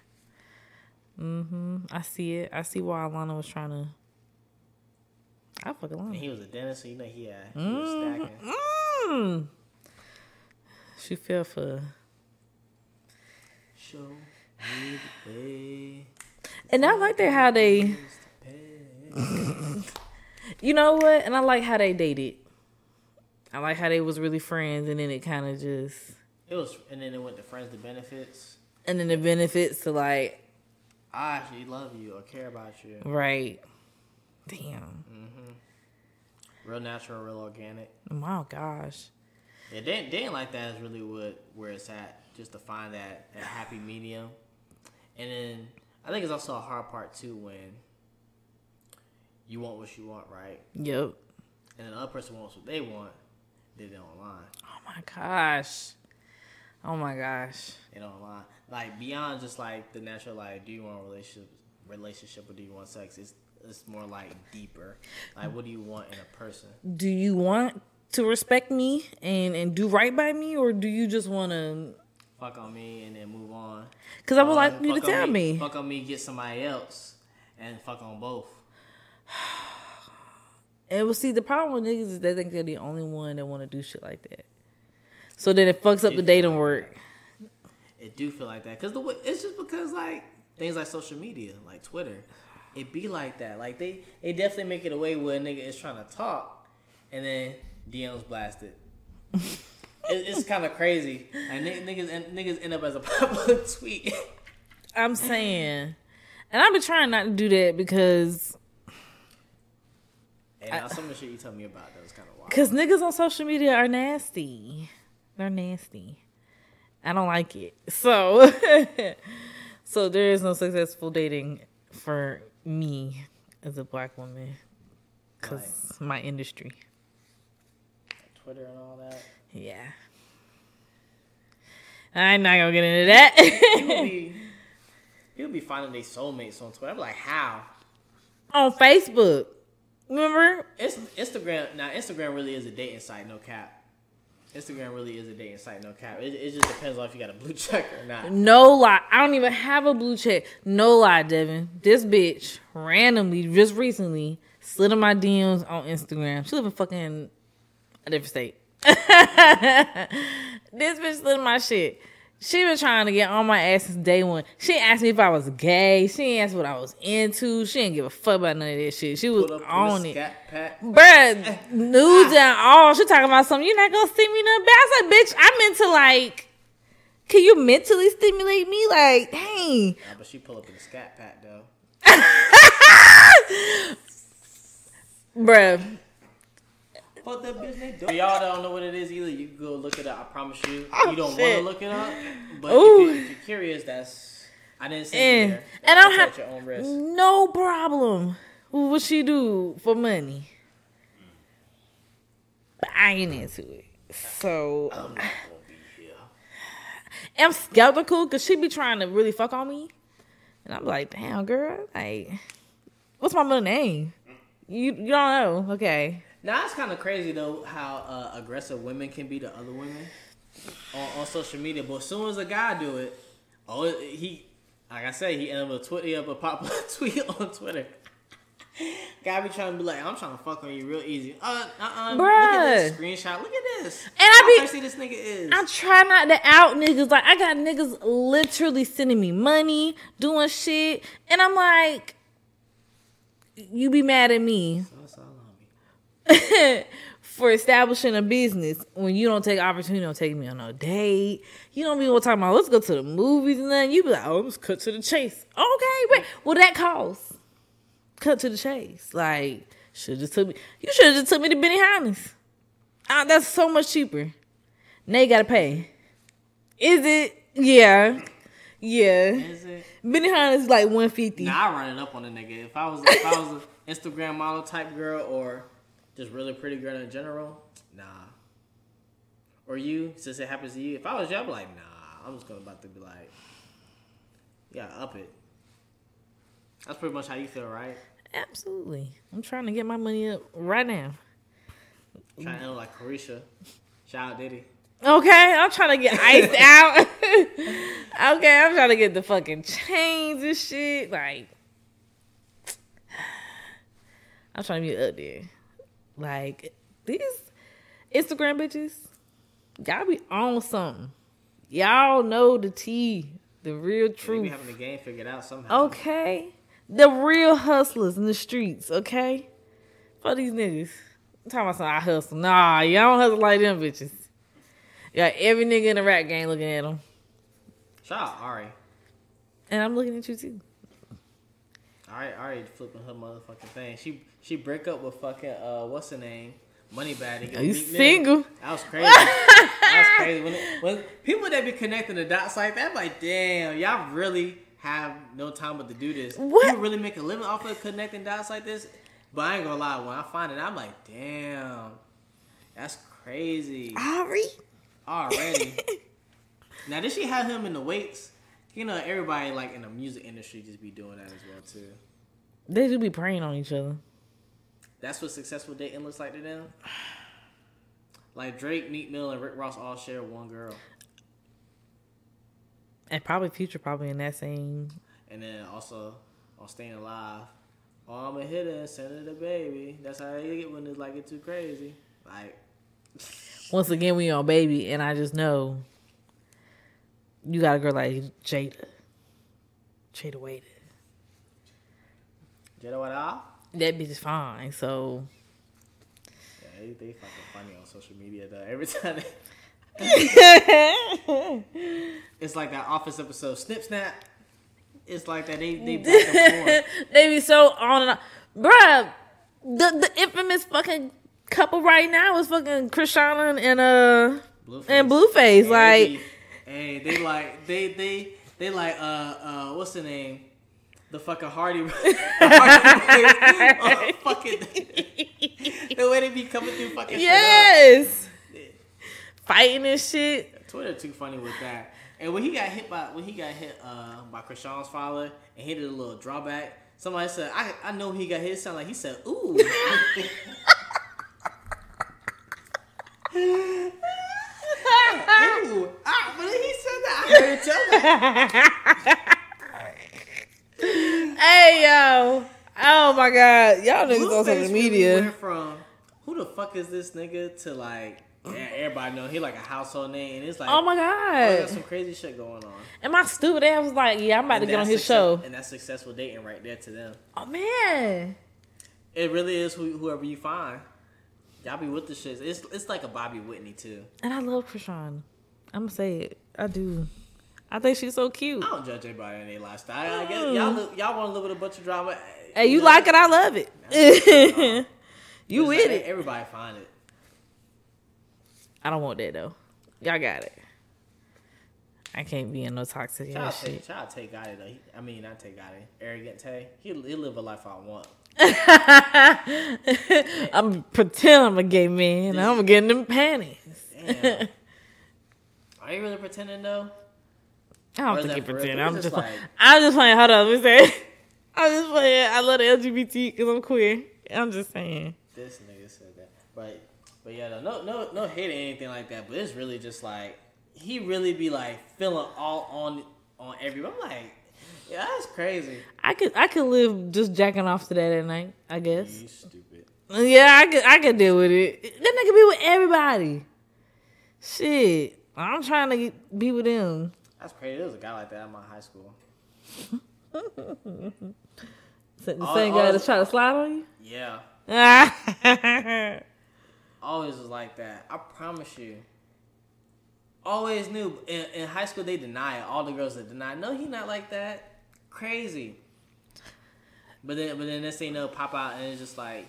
B: Mm-hmm. I see it. I see why Ilana was trying to. I fuck
A: And
B: Ilana.
A: he was a dentist, so you know he had he was stacking.
B: Mm. She fell for.
A: Show me the way.
B: And I like that how they. You know what? And I like how they dated. I like how they was really friends, and then it kind of just,
A: It was, and then it went to friends to benefits.
B: and then the benefits to like,
A: I actually love you or care about you.
B: right? Damn. Mm-hmm.
A: Real natural, real organic.
B: My gosh.
A: Yeah, dating, dating like that is really what where it's at. Just to find that, that happy medium. And then I think it's also a hard part too when you want what you want, right?
B: Yep.
A: And then the other person wants what they want. Then they don't lie.
B: Oh my gosh. Oh my gosh.
A: They don't lie. Like beyond just like the natural like, do you want a relationship relationship or do you want sex? It's it's more like deeper. Like what do you want in a person?
B: Do you want to respect me and and do right by me, or do you just want to?
A: Fuck on me and then move on.
B: Because I would
A: Or
B: like um, you to tell me.
A: Fuck on me, get somebody else, and fuck on both.
B: And well, see, the problem with niggas is they think they're the only one that want to do shit like that. So then it fucks up the dating work.
A: It do feel like that because the it's just because like things like social media, like Twitter, it be like that. Like they they definitely make it a way where a nigga is trying to talk, and then DMs blasted. it, it's kind of crazy. Like niggas and niggas end up as a public tweet.
B: I'm saying, and I've been trying not to do that because
A: and now some of the shit you tell me about that was kind of wild.
B: because niggas on social media are nasty. They're nasty. I don't like it. So, so there is no successful dating for me as a black woman because my industry.
A: Twitter and all that.
B: Yeah. I'm not gonna get into that.
A: People be be finding their soulmates on Twitter. I'm like, how?
B: On Facebook. Remember?
A: It's Instagram now. Instagram really is a dating site, no cap. Instagram really is a dating site, no cap. It, it just depends on if you got a blue check or not.
B: No lie. I don't even have a blue check. No lie, Devin. This bitch randomly, just recently, slid in my DMs on Instagram. She live in fucking a different state. this bitch slid in my shit. She been trying to get on my ass since day one. She asked me if I was gay. She asked what I was into. She didn't give a fuck about none of that shit. She was
A: Put up with
B: on it. Bruh, ah. nudes and all. She talking about something. You're not gonna see me nothing. But I said, bitch, I'm into like, can you mentally stimulate me? Like, dang.
A: But she pull up in a scat pack though.
B: Bruh.
A: Fuck that bitch. They don't. Y'all don't know what it is either. You can go look it up. I promise you.
B: Oh,
A: you don't want to look it up, but
B: Ooh.
A: if, you, if you're curious, that's I didn't say it there.
B: And I don't have
A: your own risk.
B: no problem. What she do for money? But I ain't into it. So
A: I'm not gonna be here.
B: I'm skeptical because she be trying to really fuck on me. And I'm like, damn, girl, like, what's my middle name? You you don't know? Okay.
A: Now it's kind of crazy though how uh, aggressive women can be to other women on, on social media. But as soon as a guy do it, oh he, like I said, he ended up Twitter up a popular tweet on Twitter. Guy be trying to be like, I'm trying to fuck on you real easy. Uh, uh, uh Look at this screenshot. Look at this.
B: And I
A: How
B: be-
A: thirsty this nigga is.
B: I try not to out niggas. Like I got niggas literally sending me money, doing shit, and I'm like, you be mad at me
A: That's all on me.
B: for establishing a business when you don't take opportunity, don't take me on no date. You don't be talking about let's go to the movies and then you be like, oh, let's cut to the chase. Okay, wait, well that costs. Cut to the chase. Like should just took me. You should have just took me to Benihana's. Uh, that's so much cheaper. Now you gotta pay. Is it? Yeah. Yeah,
A: Is it?
B: Benihana is like one fifty.
A: Nah, I run it up on a nigga. If I was if I was an Instagram model type girl or just really pretty girl in general, nah. Or you, since it happens to you, if I was you, I'd be like, nah. I'm just gonna about to be like, yeah, up it. That's pretty much how you feel, right?
B: Absolutely. I'm trying to get my money up right now.
A: Trying to end like Carisha. Shout out Diddy.
B: Okay, I'm trying to get iced out. okay, I'm trying to get the fucking chains and shit. Like, I'm trying to be up there. Like, these Instagram bitches, y'all be on something. Y'all know the tea, the real
A: They be
B: truth.
A: having the game figured out somehow.
B: Okay? The real hustlers in the streets, okay? For these niggas. I'm talking about some I hustle. Nah, y'all don't hustle like them bitches. Got every nigga in the rap game looking at them.
A: Shout out Ari.
B: And I'm looking at you too.
A: Ari, Ari flipping her motherfucking thing. She she break up with fucking uh what's her name? Moneybagg. to get
B: Are you single?
A: That was crazy. that was crazy. When, it, when people that be connecting the dots like that, I'm like, damn, y'all really have no time but to do this.
B: What?
A: You really make a living off of connecting dots like this? But I ain't gonna lie, when I find it, I'm like, damn, that's crazy
B: Ari?
A: already. now, did she have him in the weights? You know, everybody like in the music industry just be doing that as well too.
B: They do be preying on each other.
A: That's what successful dating looks like to them. Like Drake, Meek Mill, and Rick Ross all share one girl,
B: And probably Future probably in that same.
A: and then also on Staying Alive, oh I'm a hitter, send it a baby. That's how you get when it's like it too crazy. Like
B: Once again, we on baby, and I just know you got a girl like Jada. Jada Waiter.
A: Jada White Owl.
B: That bitch is fine. So
A: Yeah, they, they fucking funny on social media though. Every time they, it's like that Office episode, Snip Snap. It's like that they they and
B: they be so on and on. Bruh, the the infamous fucking couple right now is fucking Chrisean and uh
A: Blueface.
B: and Blueface.
A: Hey,
B: Like
A: hey, they like they they they like uh uh what's the name? The fucking Hardy, the Hardy Boys, uh, fucking the way they be coming through fucking
B: yes, fighting and shit.
A: Twitter too funny with that. And when he got hit by when he got hit uh by Chrisean's father and he did a little drawback, somebody said I I know he got hit. It sounded like he said. Ooh, ah, when he said that, I heard it too.
B: Hey yo, oh my god, y'all niggas on social
A: really
B: media.
A: Went from who the fuck is this nigga to like yeah, everybody know he like a household name, and it's like
B: Oh my
A: oh,
B: god,
A: some crazy shit going on.
B: and my stupid ass was like, yeah, I'm about to get on his
A: success-
B: show.
A: and that's successful dating right there to them.
B: Oh man,
A: It really is who, whoever you find. Y'all be with the shits. It's it's like a Bobby Whitney too.
B: and I love Chrisean. I'm gonna say it, I do. I think she's so cute.
A: I don't judge anybody in their lifestyle. I guess y'all mm. li- y'all want to live with a bunch of drama.
B: Hey, you
A: know,
B: like it? I love it. you
A: it's
B: with
A: like
B: it?
A: Everybody find it.
B: I don't want that though. Y'all got it. I can't be in no toxic ass
A: to
B: shit.
A: shout out Tay Gotti though. He, I mean not Tay Gotti. Arrogant Tay. He he live a life I want.
B: I'm pretend I'm a gay man. I'm getting them panties.
A: Damn. Are you really pretending though?
B: I don't think he pretend. I'm just
A: like-
B: I'm just playing. Hold on, let me say. I'm just playing. I love the LGBT because I'm queer. I'm just saying.
A: This nigga said that. But but yeah, no no no no hate or anything like that. But it's really just like he really be like feeling all on on everybody. I'm like, yeah, that's crazy.
B: I could I could live just jacking off to that at night. I guess.
A: You stupid.
B: Yeah, I could I could deal with it. That nigga be with everybody. Shit, I'm trying to get- be with them.
A: That's crazy. There was a guy like that in my high school.
B: The
A: All-
B: same guy that's trying to slide on you.
A: Yeah,
B: Ah.
A: always was like that. I promise you. Always knew. In, in high school, they deny it. All the girls that deny, no, he not like that. Crazy. But then, but then this thing they'll pop out and it's just like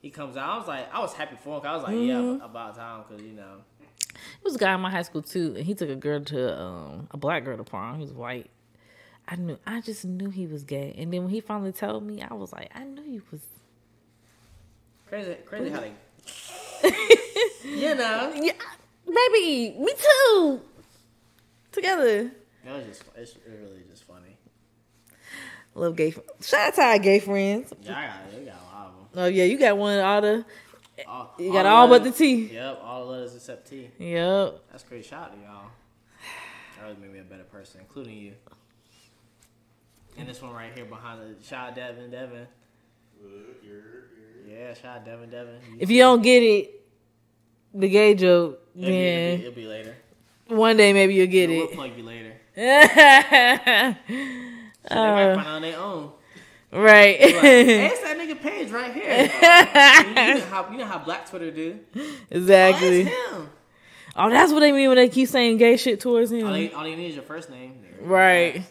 A: he comes out. I was like, I was happy for him. 'cause I was like,
B: Mm-hmm.
A: yeah, about time, cause you know.
B: There was a guy in my high school too, and he took a girl to um, a black girl to prom. He was white, I knew. I just knew he was gay. And then when he finally told me, I was like, I knew he was.
A: Crazy, crazy how they. you know,
B: Yeah, baby, me too. Together,
A: that was just it's really just funny.
B: love gay. Shout out to our gay friends.
A: Yeah, I got, you got a lot of them.
B: Oh yeah, you got one. All the
A: All,
B: you got all but the T.
A: Yep, all the letters except T.
B: Yep.
A: That's a great shot to y'all. That really made me a better person, including you. And this one right here behind the shout Devin, Devin.
C: Uh,
A: Yeah, shout out Devin, Devin.
B: If you don't get it, the gay joke,
A: it'll be, it'll, be, it'll be later.
B: one day maybe you'll get it.
A: We'll plug you later. So they might find out on their own.
B: Right.
A: Like, it's that nigga page right here. you, know how, you know how Black Twitter do. Oh,
B: exactly.
A: that's him.
B: Oh, that's what they mean when they keep saying gay shit towards him.
A: All they, all they need is your first name. You
B: Right.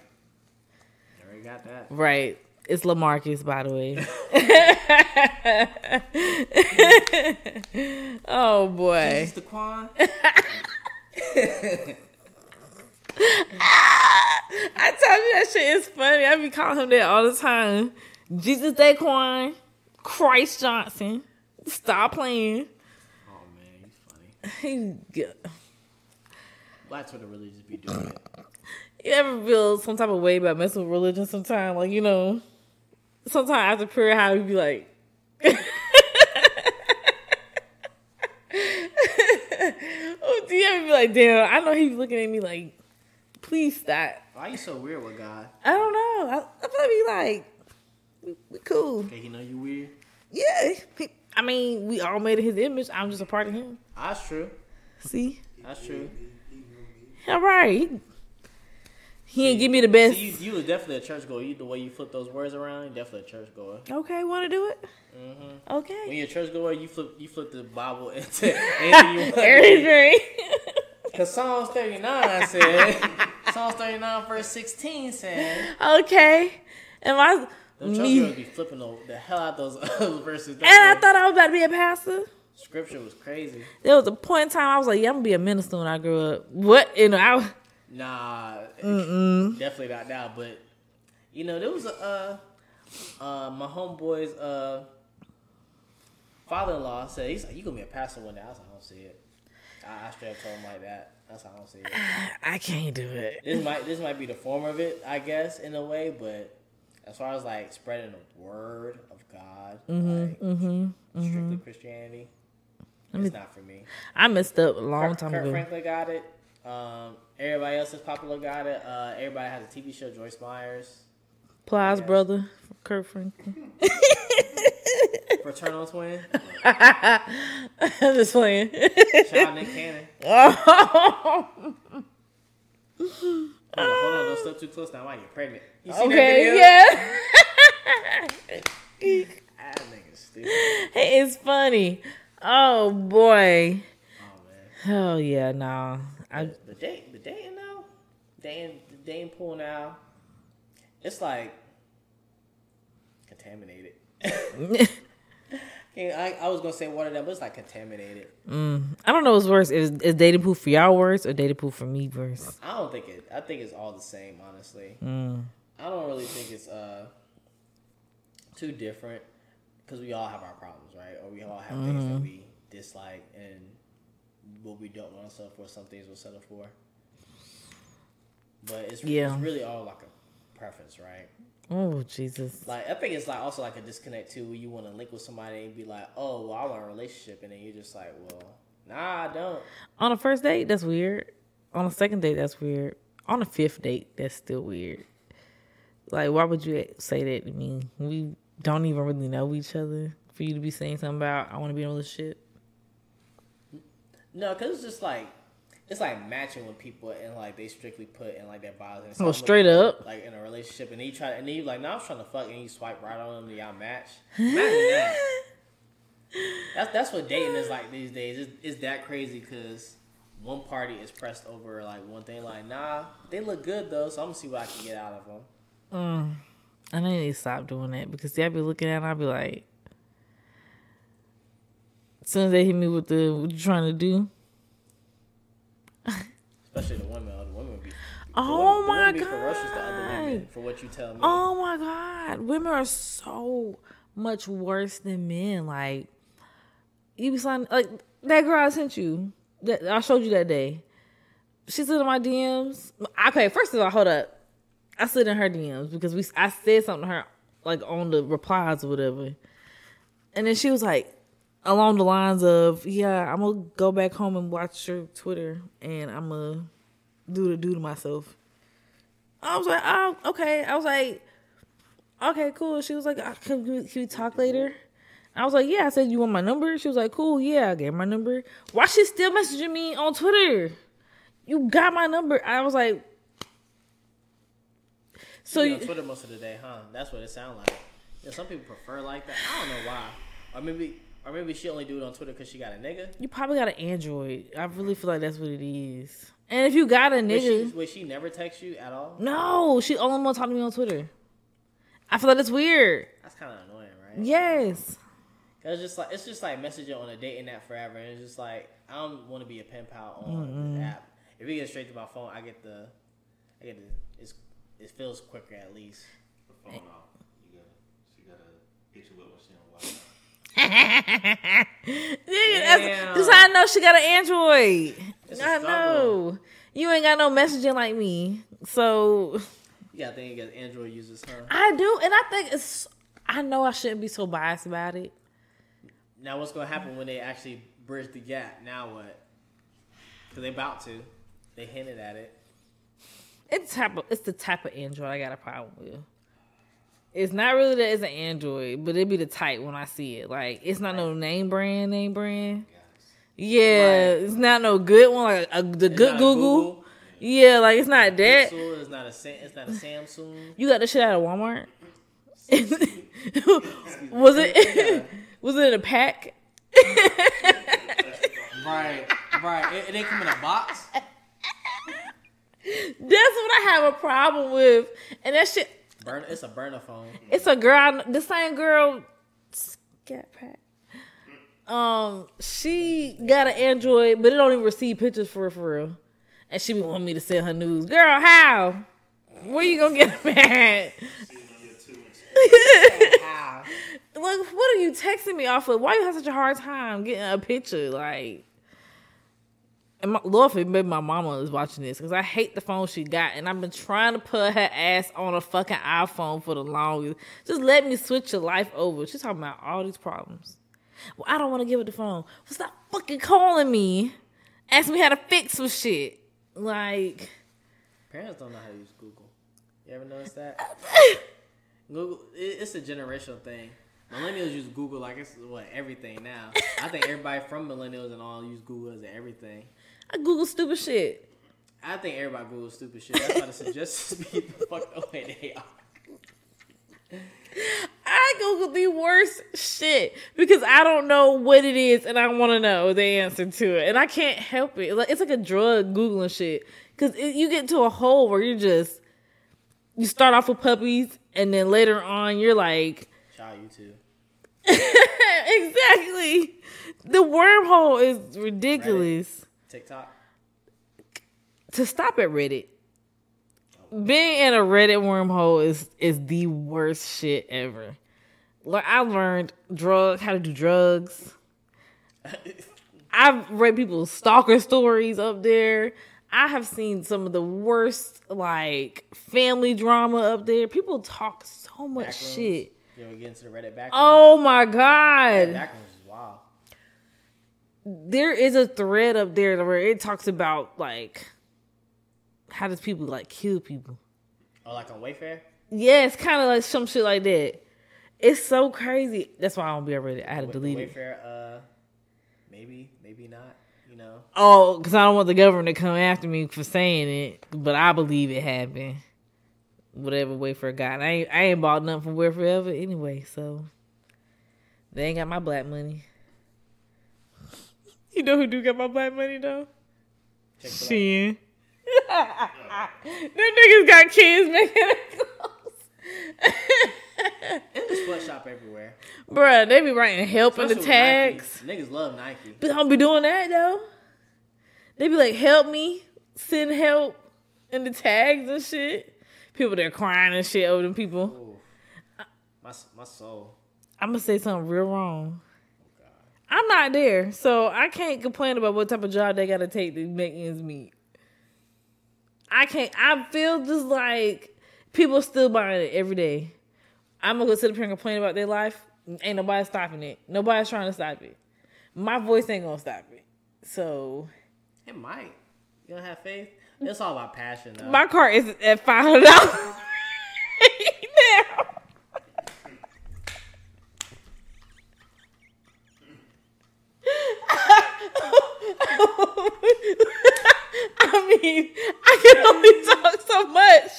A: You got that.
B: Right. It's Lamarcus, by the way. oh boy.
A: Jesus the Quan.
B: I told you that shit is funny. I be calling him that all the time. Jesus Daquan, Christ Johnson. Stop playing.
A: Oh man, he's funny.
B: He good.
A: Black Twitter really just be doing it.
B: You ever feel some type of way about messing with religion sometimes? Like, you know, sometimes after prayer, how you be like, oh, do you ever be like, damn, I know he's looking at me like, please stop.
A: Why are you so weird with God?
B: I don't know. I, I be like, we, we cool.
A: Okay, he know you weird.
B: Yeah. He, I mean, we all made his image. I'm just a part of him.
A: That's true.
B: See?
A: That's true.
B: All right. He, ain't give me the best.
A: See, you, you was definitely a church goer. You the way you flip those words around, you definitely a church goer.
B: Okay, want to do it?
A: hmm
B: Okay.
A: When you're a church goer, you flip you flip the Bible into anything you want.
B: Everything.
A: Because Psalms 39 said, Psalms 39 verse 16 said,
B: okay. And my
A: the church
B: me.
A: goers be flipping the, the hell out those verses.
B: And I thought I was about to be a pastor.
A: Scripture was crazy.
B: There was a point in time I was like, yeah, I'm gonna be a minister when I grow up. What? You know, I
A: Nah,
B: mm-mm.
A: definitely not now. But you know, there was a uh, uh, my homeboy's uh, father-in-law said he's like, "You gonna be a pastor one day?" I was like, "I don't see it." I, I straight up told him like that. That's how I don't see it.
B: I can't do it.
A: This might this might be the form of it, I guess, in a way. But as far as like spreading the word of God, like
B: Mm-hmm.
A: strictly Christianity,
B: me-
A: it's not for me.
B: I messed up a long
A: Kirk,
B: time
A: Kirk
B: ago.
A: Franklin got it. Um, everybody else is popular got it. Uh, everybody has a TV show. Joyce Myers,
B: Plies
A: Yeah.
B: brother, Kirk Franklin.
A: fraternal twin.
B: I'm just playing.
A: Shout out Nick Cannon.
B: Oh.
A: Hold on, don't step too close now. Might get pregnant. You that
B: okay,
A: video?
B: yeah.
A: Ah, that nigga's stupid.
B: it's funny. Oh boy.
A: Oh man.
B: Oh yeah, no. I
A: The date, the dating now, dating, the dating pool now. It's like contaminated. I, I was gonna say water down, but it's like contaminated.
B: mm, I don't know what's worse. Is is dating pool for y'all worse or dating pool for me worse?
A: I don't think it. I think it's all the same, honestly.
B: Mm.
A: I don't really think it's uh too different because we all have our problems, right? Or we all have things that we dislike and what we don't want to settle for. Some things we'll settle for, but it's,
B: Yeah.
A: it's really all like a preference, right?
B: Oh Jesus.
A: Like I think it's like also like a disconnect too, where you want to link with somebody and be like, "Oh, well, I want a relationship," and then you're just like, "Well, nah, I don't."
B: On a first date, that's weird. On a second date, that's weird. On a fifth date, that's still weird. Like, why would you say that to me? We don't even really know each other for you to be saying something about I want to be in a relationship.
A: No, because it's just like it's like matching with people and like they strictly put in like their bios. And
B: Oh, straight up.
A: like in a relationship, and you try, and then you like, no, I'm trying to fuck, and you swipe right on them, and y'all match. Imagine that. That's that's what dating is like these days. It's, it's that crazy because one party is pressed over like one thing. Like, nah, they look good though, so I'm gonna see what I can get out of them.
B: Mm. And I need to stop doing that because see, I be looking at it, I be like, as soon as they hit me with the what you trying to do,
A: Especially the women. The women be,
B: Oh
A: The
B: my
A: women be ferocious to other women,
B: god.
A: For what you tell me.
B: Oh my god. Women are so much worse than men. Like you be signing like that girl I sent you. That I showed you that day. She slid in my DMs. Okay, first of all, hold up. I slid in her DMs because we I said something to her like on the replies or whatever. And then she was like along the lines of, Yeah, I'm gonna go back home and watch your Twitter and I'm gonna do the do to myself. I was like, oh, okay. I was like, okay, cool. She was like, can we, can we talk later? I was like, yeah. I said, you want my number? She was like, cool. Yeah, I gave my number. Why she still messaging me on Twitter? You got my number. I was like, so you,
A: on Twitter most of the day, huh? That's what it sounds like. Yeah, some people prefer like that. I don't know why. Or maybe, or maybe she only do it on Twitter because she got a nigga.
B: you probably got an Android. I really feel like that's what it is. And if you got a
A: Would she,
B: nigga,
A: would she never text you at all?
B: no, she only want to talk to me on Twitter. I feel like it's weird.
A: That's kind of annoying, right?
B: Yes.
A: Cause it's just like it's just like messaging on a dating app forever, and it's just like I don't want to be a pen pal on the app. If you get straight to my phone, I get the, I get the, it's, it feels quicker at least.
C: The phone off. You gotta, she gotta hit you up when she don't watch.
B: Nigga, that's, how I know she got an Android. I
A: I
B: know. You ain't got no messaging like me. So
A: You gotta think got Android users, huh?
B: I do, and I think it's I know I shouldn't be so biased about it.
A: Now what's gonna happen when they actually bridge the gap? Now what? Cause they about to. They hinted at it.
B: It's type of, it's the type of Android I got a problem with. It's not really that it's an Android, but it be the type when I see it. Like it's not no name brand, name brand. Yeah,
A: Right.
B: it's not no good one like a, the
A: It's
B: good
A: a
B: Google. Yeah, like it's not that.
A: Pixel, it's not a it's not a Samsung.
B: You got the shit out of Walmart. was it? was it in a pack?
A: Right, right. It, it didn't come in a box.
B: That's what I have a problem with, and that shit.
A: Burn. It's a burner phone.
B: It's a girl, the same girl, Scat Pack. Um, she got an Android, but it don't even receive pictures for real, for real. And she be wanting me to send her news. Girl, how? Where you gonna get them at? like, what are you texting me off of? Why you have such a hard time getting a picture? Like, and my, Lord forbid maybe my mama is watching this because I hate the phone she got, and I've been trying to put her ass on a fucking iPhone for the longest. Just let me switch your life over. She's talking about all these problems. Well, I don't want to give her the phone. Well, stop fucking calling me. Ask me how to fix some shit. Like,
A: Parents don't know how to use Google. You ever notice that? Google, it's a generational thing. Millennials use Google like it's what everything now. I think everybody from millennials and all use Google as everything.
B: I Google stupid shit.
A: I think everybody Googles stupid shit. That's why the suggestions be the fuck the way they are.
B: I Google the worst shit because I don't know what it is and I want to know the answer to it. And I can't help it. Like It's like a drug Googling shit because you get into a hole where you're just, you start off with puppies and then later on you're like,
A: Child YouTube.
B: exactly. The wormhole is ridiculous.
A: TikTok.
B: To stop at Reddit. Being in a Reddit wormhole is is the worst shit ever. Like I learned drug how to do drugs. I've read people's stalker stories up there. I have seen some of the worst like family drama up there. People talk so much shit.
A: You ever get into the Reddit back?
B: Oh my god.
A: Backrooms is wild.
B: there is a thread up there where it talks about like how does people like kill people.
A: Oh, like on Wayfair?
B: Yeah, it's kind of like some shit like that. It's so crazy. That's why I don't be on Reddit. I had to
A: With
B: delete it.
A: Wayfair, uh, maybe, maybe not. You know,
B: Oh, because I don't want the government to come after me for saying it, but I believe it happened. Whatever Wayfair got, I ain't, I ain't bought nothing from Wayfair ever anyway, so they ain't got my black money. You know who do got my black money though?
A: Chick-fil-A.
B: Shein. Them niggas got kids making it clothes.
A: There's sweatshop everywhere.
B: Bruh, they be writing help in the
A: Especially Nike.
B: tags.
A: Niggas love Nike.
B: But I don't be doing that though. They be like, help me, send help. and the tags and shit. People that are crying and shit over them people.
A: Ooh. My my soul.
B: I'm gonna say something real wrong. I'm not there, so I can't complain about what type of job they gotta take to make ends meet. I can't. I feel just like people still buying it every day. I'm gonna go sit up here and complain about their life. Ain't nobody stopping it. Nobody's trying to stop it. My voice ain't gonna stop it. So
A: It might. You don't have faith? It's all about passion, though.
B: my car is at five hundred dollars now. I mean, I can only talk so much.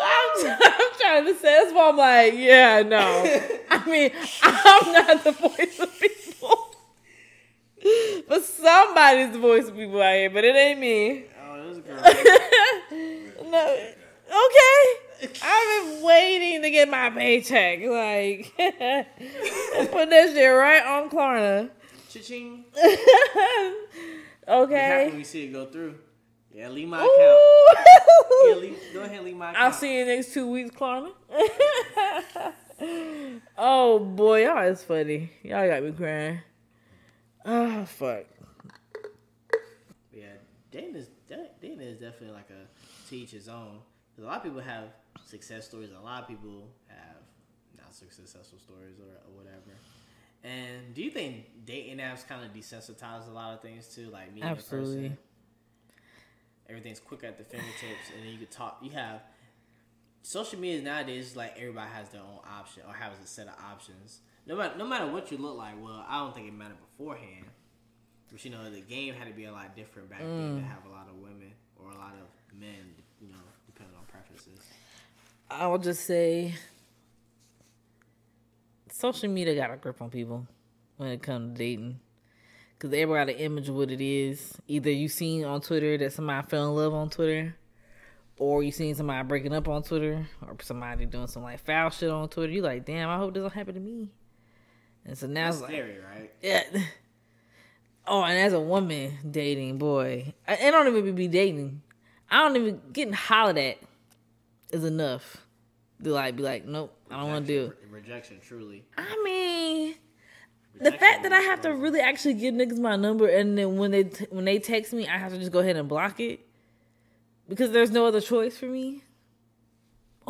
B: I'm, I'm trying to say that's why I'm like, yeah, no. I mean, I'm not the voice of people. But somebody's voice people out here, but it ain't me.
A: oh, this girl.
B: No. Okay. I've been waiting to get my paycheck. Like, put that shit right on Klarna.
A: Cha-ching.
B: Okay.
A: you see it go through. Yeah, leave my account. Yeah, leave, go ahead leave my account.
B: I'll see you next two weeks, Klarna. oh boy, y'all is funny. Y'all got me crying. Oh fuck.
A: Yeah, dating is dating is definitely like a to each his own. a lot of people have success stories. A lot of people have not so successful stories or, or whatever. And do you think dating apps kind of desensitize a lot of things too, like meeting
B: Absolutely.
A: a person? Everything's quick at the fingertips, and then you can talk. You have social media nowadays. Like everybody has their own option or has a set of options. No matter no matter what you look like. Well, I don't think it mattered beforehand. But you know, the game had to be a lot different back then to mm. have a lot of women or a lot of men, you know, depending on preferences.
B: I will just say social media got a grip on people when it comes to dating. Because everybody got an image of what it is. Either you seen on Twitter that somebody fell in love on Twitter, or you seen somebody breaking up on Twitter, or somebody doing some like foul shit on Twitter. You like, damn, I hope this don't happen to me. And so now it's like,
A: scary, right?
B: yeah. Oh, and as a woman dating, boy, I, I don't even be dating. I don't even getting hollered at is enough to like be like, nope, I don't want to do it.
A: Rejection, Rejection, truly.
B: I mean, the fact that I have to really actually give niggas my number, and then when they t- when they text me, I have to just go ahead and block it because there's no other choice for me.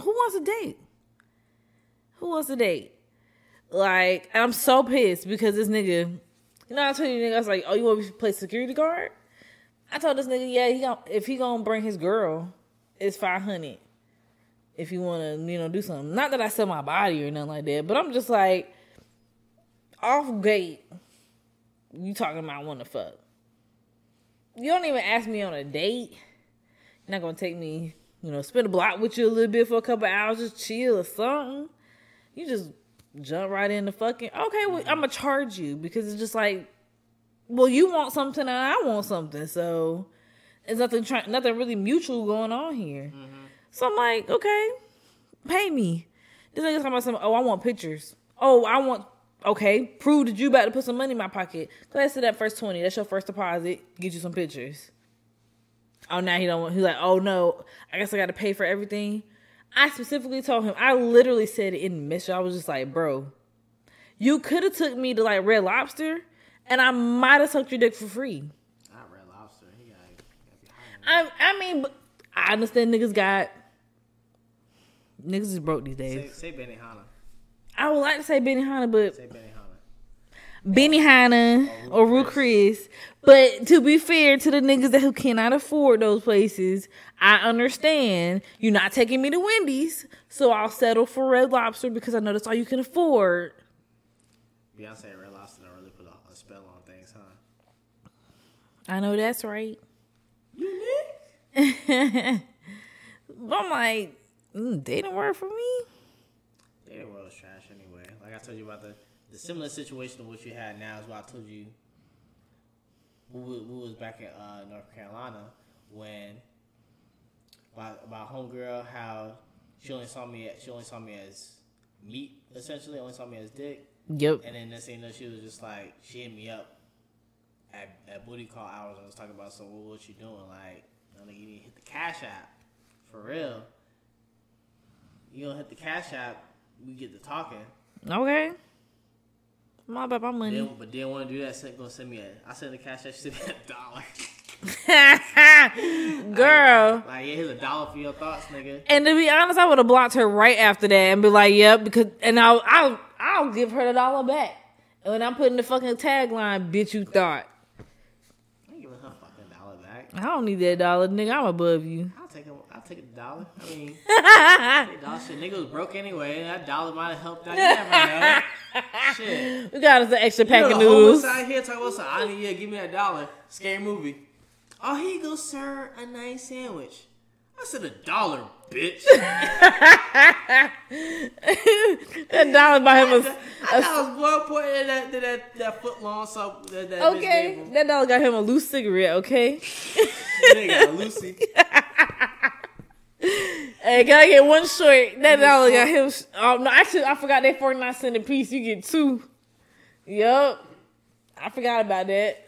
B: Who wants to date? Who wants to date? Like, I'm so pissed because this nigga, you know, I told you nigga, I was like, oh, you want me to play security guard? I told this nigga, yeah, he gon' if he gonna bring his girl, it's five hundred. If you wanna, you know, do something. Not that I sell my body or nothing like that, but I'm just like, off gate, you talking about want to fuck. You don't even ask me on a date. You're not gonna take me, you know, spend a block with you a little bit for a couple hours, just chill or something. You just jump right into fucking. Okay, well, mm-hmm. I'm gonna charge you because it's just like, well, you want something and I want something, so it's nothing. Try, nothing really mutual going on here. Mm-hmm. So I'm like, okay, pay me. This nigga's talking about some. Oh, I want pictures. Oh, I want. Okay, prove that you about to put some money in my pocket. Ahead, to that first twenty. That's your first deposit. Get you some pictures. Oh, now he don't want. He's like, oh no, I guess I got to pay for everything. I specifically told him. I literally said it in the message. I was just like, bro, you could have took me to like Red Lobster, and I might have sucked your dick for free.
A: Not Red Lobster. He gotta, gotta be high.
B: I I mean, but I understand niggas got niggas is broke these days.
A: say Benihana.
B: I would like to say Benihana, but
A: Say Benihana.
B: Benihana
A: Or
B: or
A: Ruth
B: Ruth Chris. But to be fair to the niggas that who cannot afford those places, I understand you're not taking me to Wendy's, so I'll settle for Red Lobster because I know that's all you can afford.
A: Beyonce and Red Lobster don't really put a, a spell on things, huh?
B: I know that's right.
A: You
B: But I'm like, mm, dating work for me.
A: Dating world is trash anyway. Like I told you about the, the similar situation of what you had now is what I told you. Wa- who was back in uh, North Carolina when about about homegirl how she only saw me she only saw me as meat essentially only saw me as dick
B: Yep.
A: and then next thing you know she was just like she hit me up at, at booty call hours, I was talking about so what, what you doing? Like, you, know, you need to hit the cash app for real. You don't hit the cash app, we get to talking.
B: Okay. My about my money.
A: Then, but didn't want to do that. Send, gonna send me a. I sent the cash. She sent me a dollar.
B: Girl.
A: Like, yeah, here's a dollar for your thoughts, nigga.
B: And to be honest, I would have blocked her right after that and be like, "Yep," because and I'll I'll I'll give her the dollar back. And when I'm putting the fucking tagline, "Bitch, you thought."
A: I ain't giving her fucking dollar back.
B: I don't need that dollar, nigga. I'm above you.
A: I'll take I'll take a dollar. I mean, that dollar shit, nigga was broke anyway. That dollar might have helped out. You never know. Shit.
B: We got us an extra pack
A: You
B: of
A: know, homeless
B: noodles.
A: out here talking about some, I need yeah, give me that dollar. Scary movie. Oh, here you go, sir. A nice sandwich. I said a dollar, bitch.
B: that dollar buy him a,
A: I it was more important than that, than that, that foot long so that, that
B: okay. That dollar got him a loose cigarette. Okay.
A: Nigga, Lucy.
B: Hey, can I get one short? That dollar got him. Um, no, actually, I forgot that forty nine cent a piece. You get two. Yup. I forgot about that.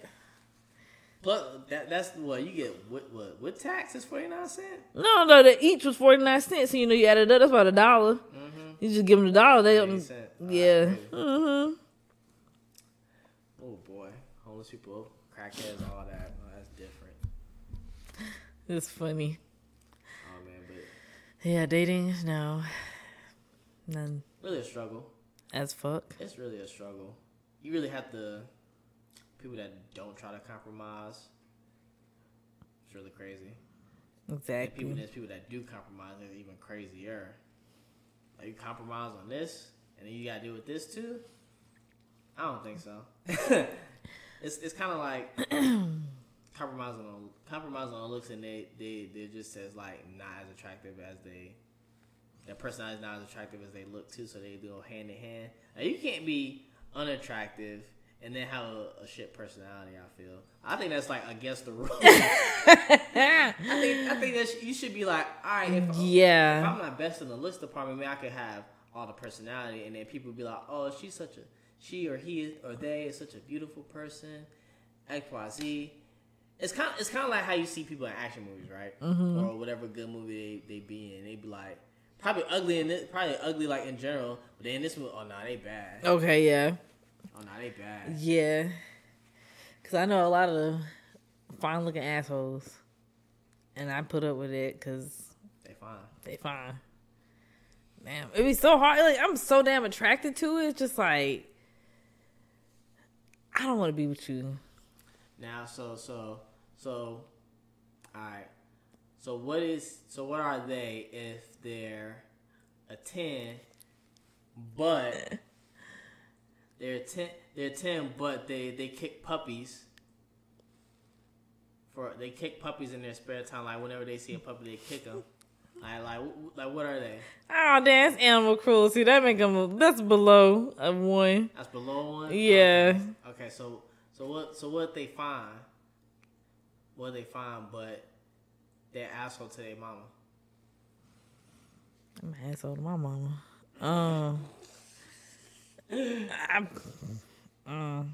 A: But that, that's what you get. What what with tax is forty nine cent.
B: No, no, the each was forty nine cents. So you know you added up. That's about a dollar. You just give them the dollar. They don't. Yeah.
A: That's crazy.
B: hmm
A: Oh boy, homeless people, crackheads, all that. Oh, that's different.
B: It's funny. Yeah, dating. Is no, none.
A: really a struggle.
B: As fuck.
A: It's really a struggle. You really have to. People that don't try to compromise. It's really crazy. And people,
B: Exactly.
A: there's people that do compromise. It's even crazier. Like you compromise on this, and then you gotta deal with this too. I don't think so. it's it's kind of like compromising on compromising on looks, and they they they just says like not as attractive as they. Their personality is not as attractive as they look too, so they go hand in hand. Now, you can't be unattractive and then have a, a shit personality. I feel. I think that's like against the rules. I think I think that sh- you should be like, all right, if, if
B: Yeah.
A: I'm not best in the looks department, maybe I could have all the personality, and then people be like, oh, she's such a she or he is, or they is such a beautiful person, X Y Z. It's kind it's kind of like how you see people in action movies, right? Mm-hmm. Or whatever good movie they, they be in. They be like probably ugly in this, probably ugly like in general, but then this movie, oh nah, they bad.
B: Okay. Yeah.
A: Oh nah, they bad.
B: Yeah. Cause I know a lot of fine looking assholes, and I put up with it because
A: They fine.
B: they fine. Damn, it'd be so hard. Like I'm so damn attracted to it. It's just like I don't want to be with you.
A: Now, so so so, all right. So what is so what are they if they're a ten, but they're ten they're ten, but they they kick puppies. For they kick puppies in their spare time, like whenever they see a puppy, they kick them. Like like like what are they?
B: Oh, that's animal cruelty. That make them. That's below a one.
A: That's below one.
B: Yeah.
A: Okay. Okay, so so what so what they find? What they find, but they're asshole to their mama.
B: I'm an asshole to my mama. Um, I, um,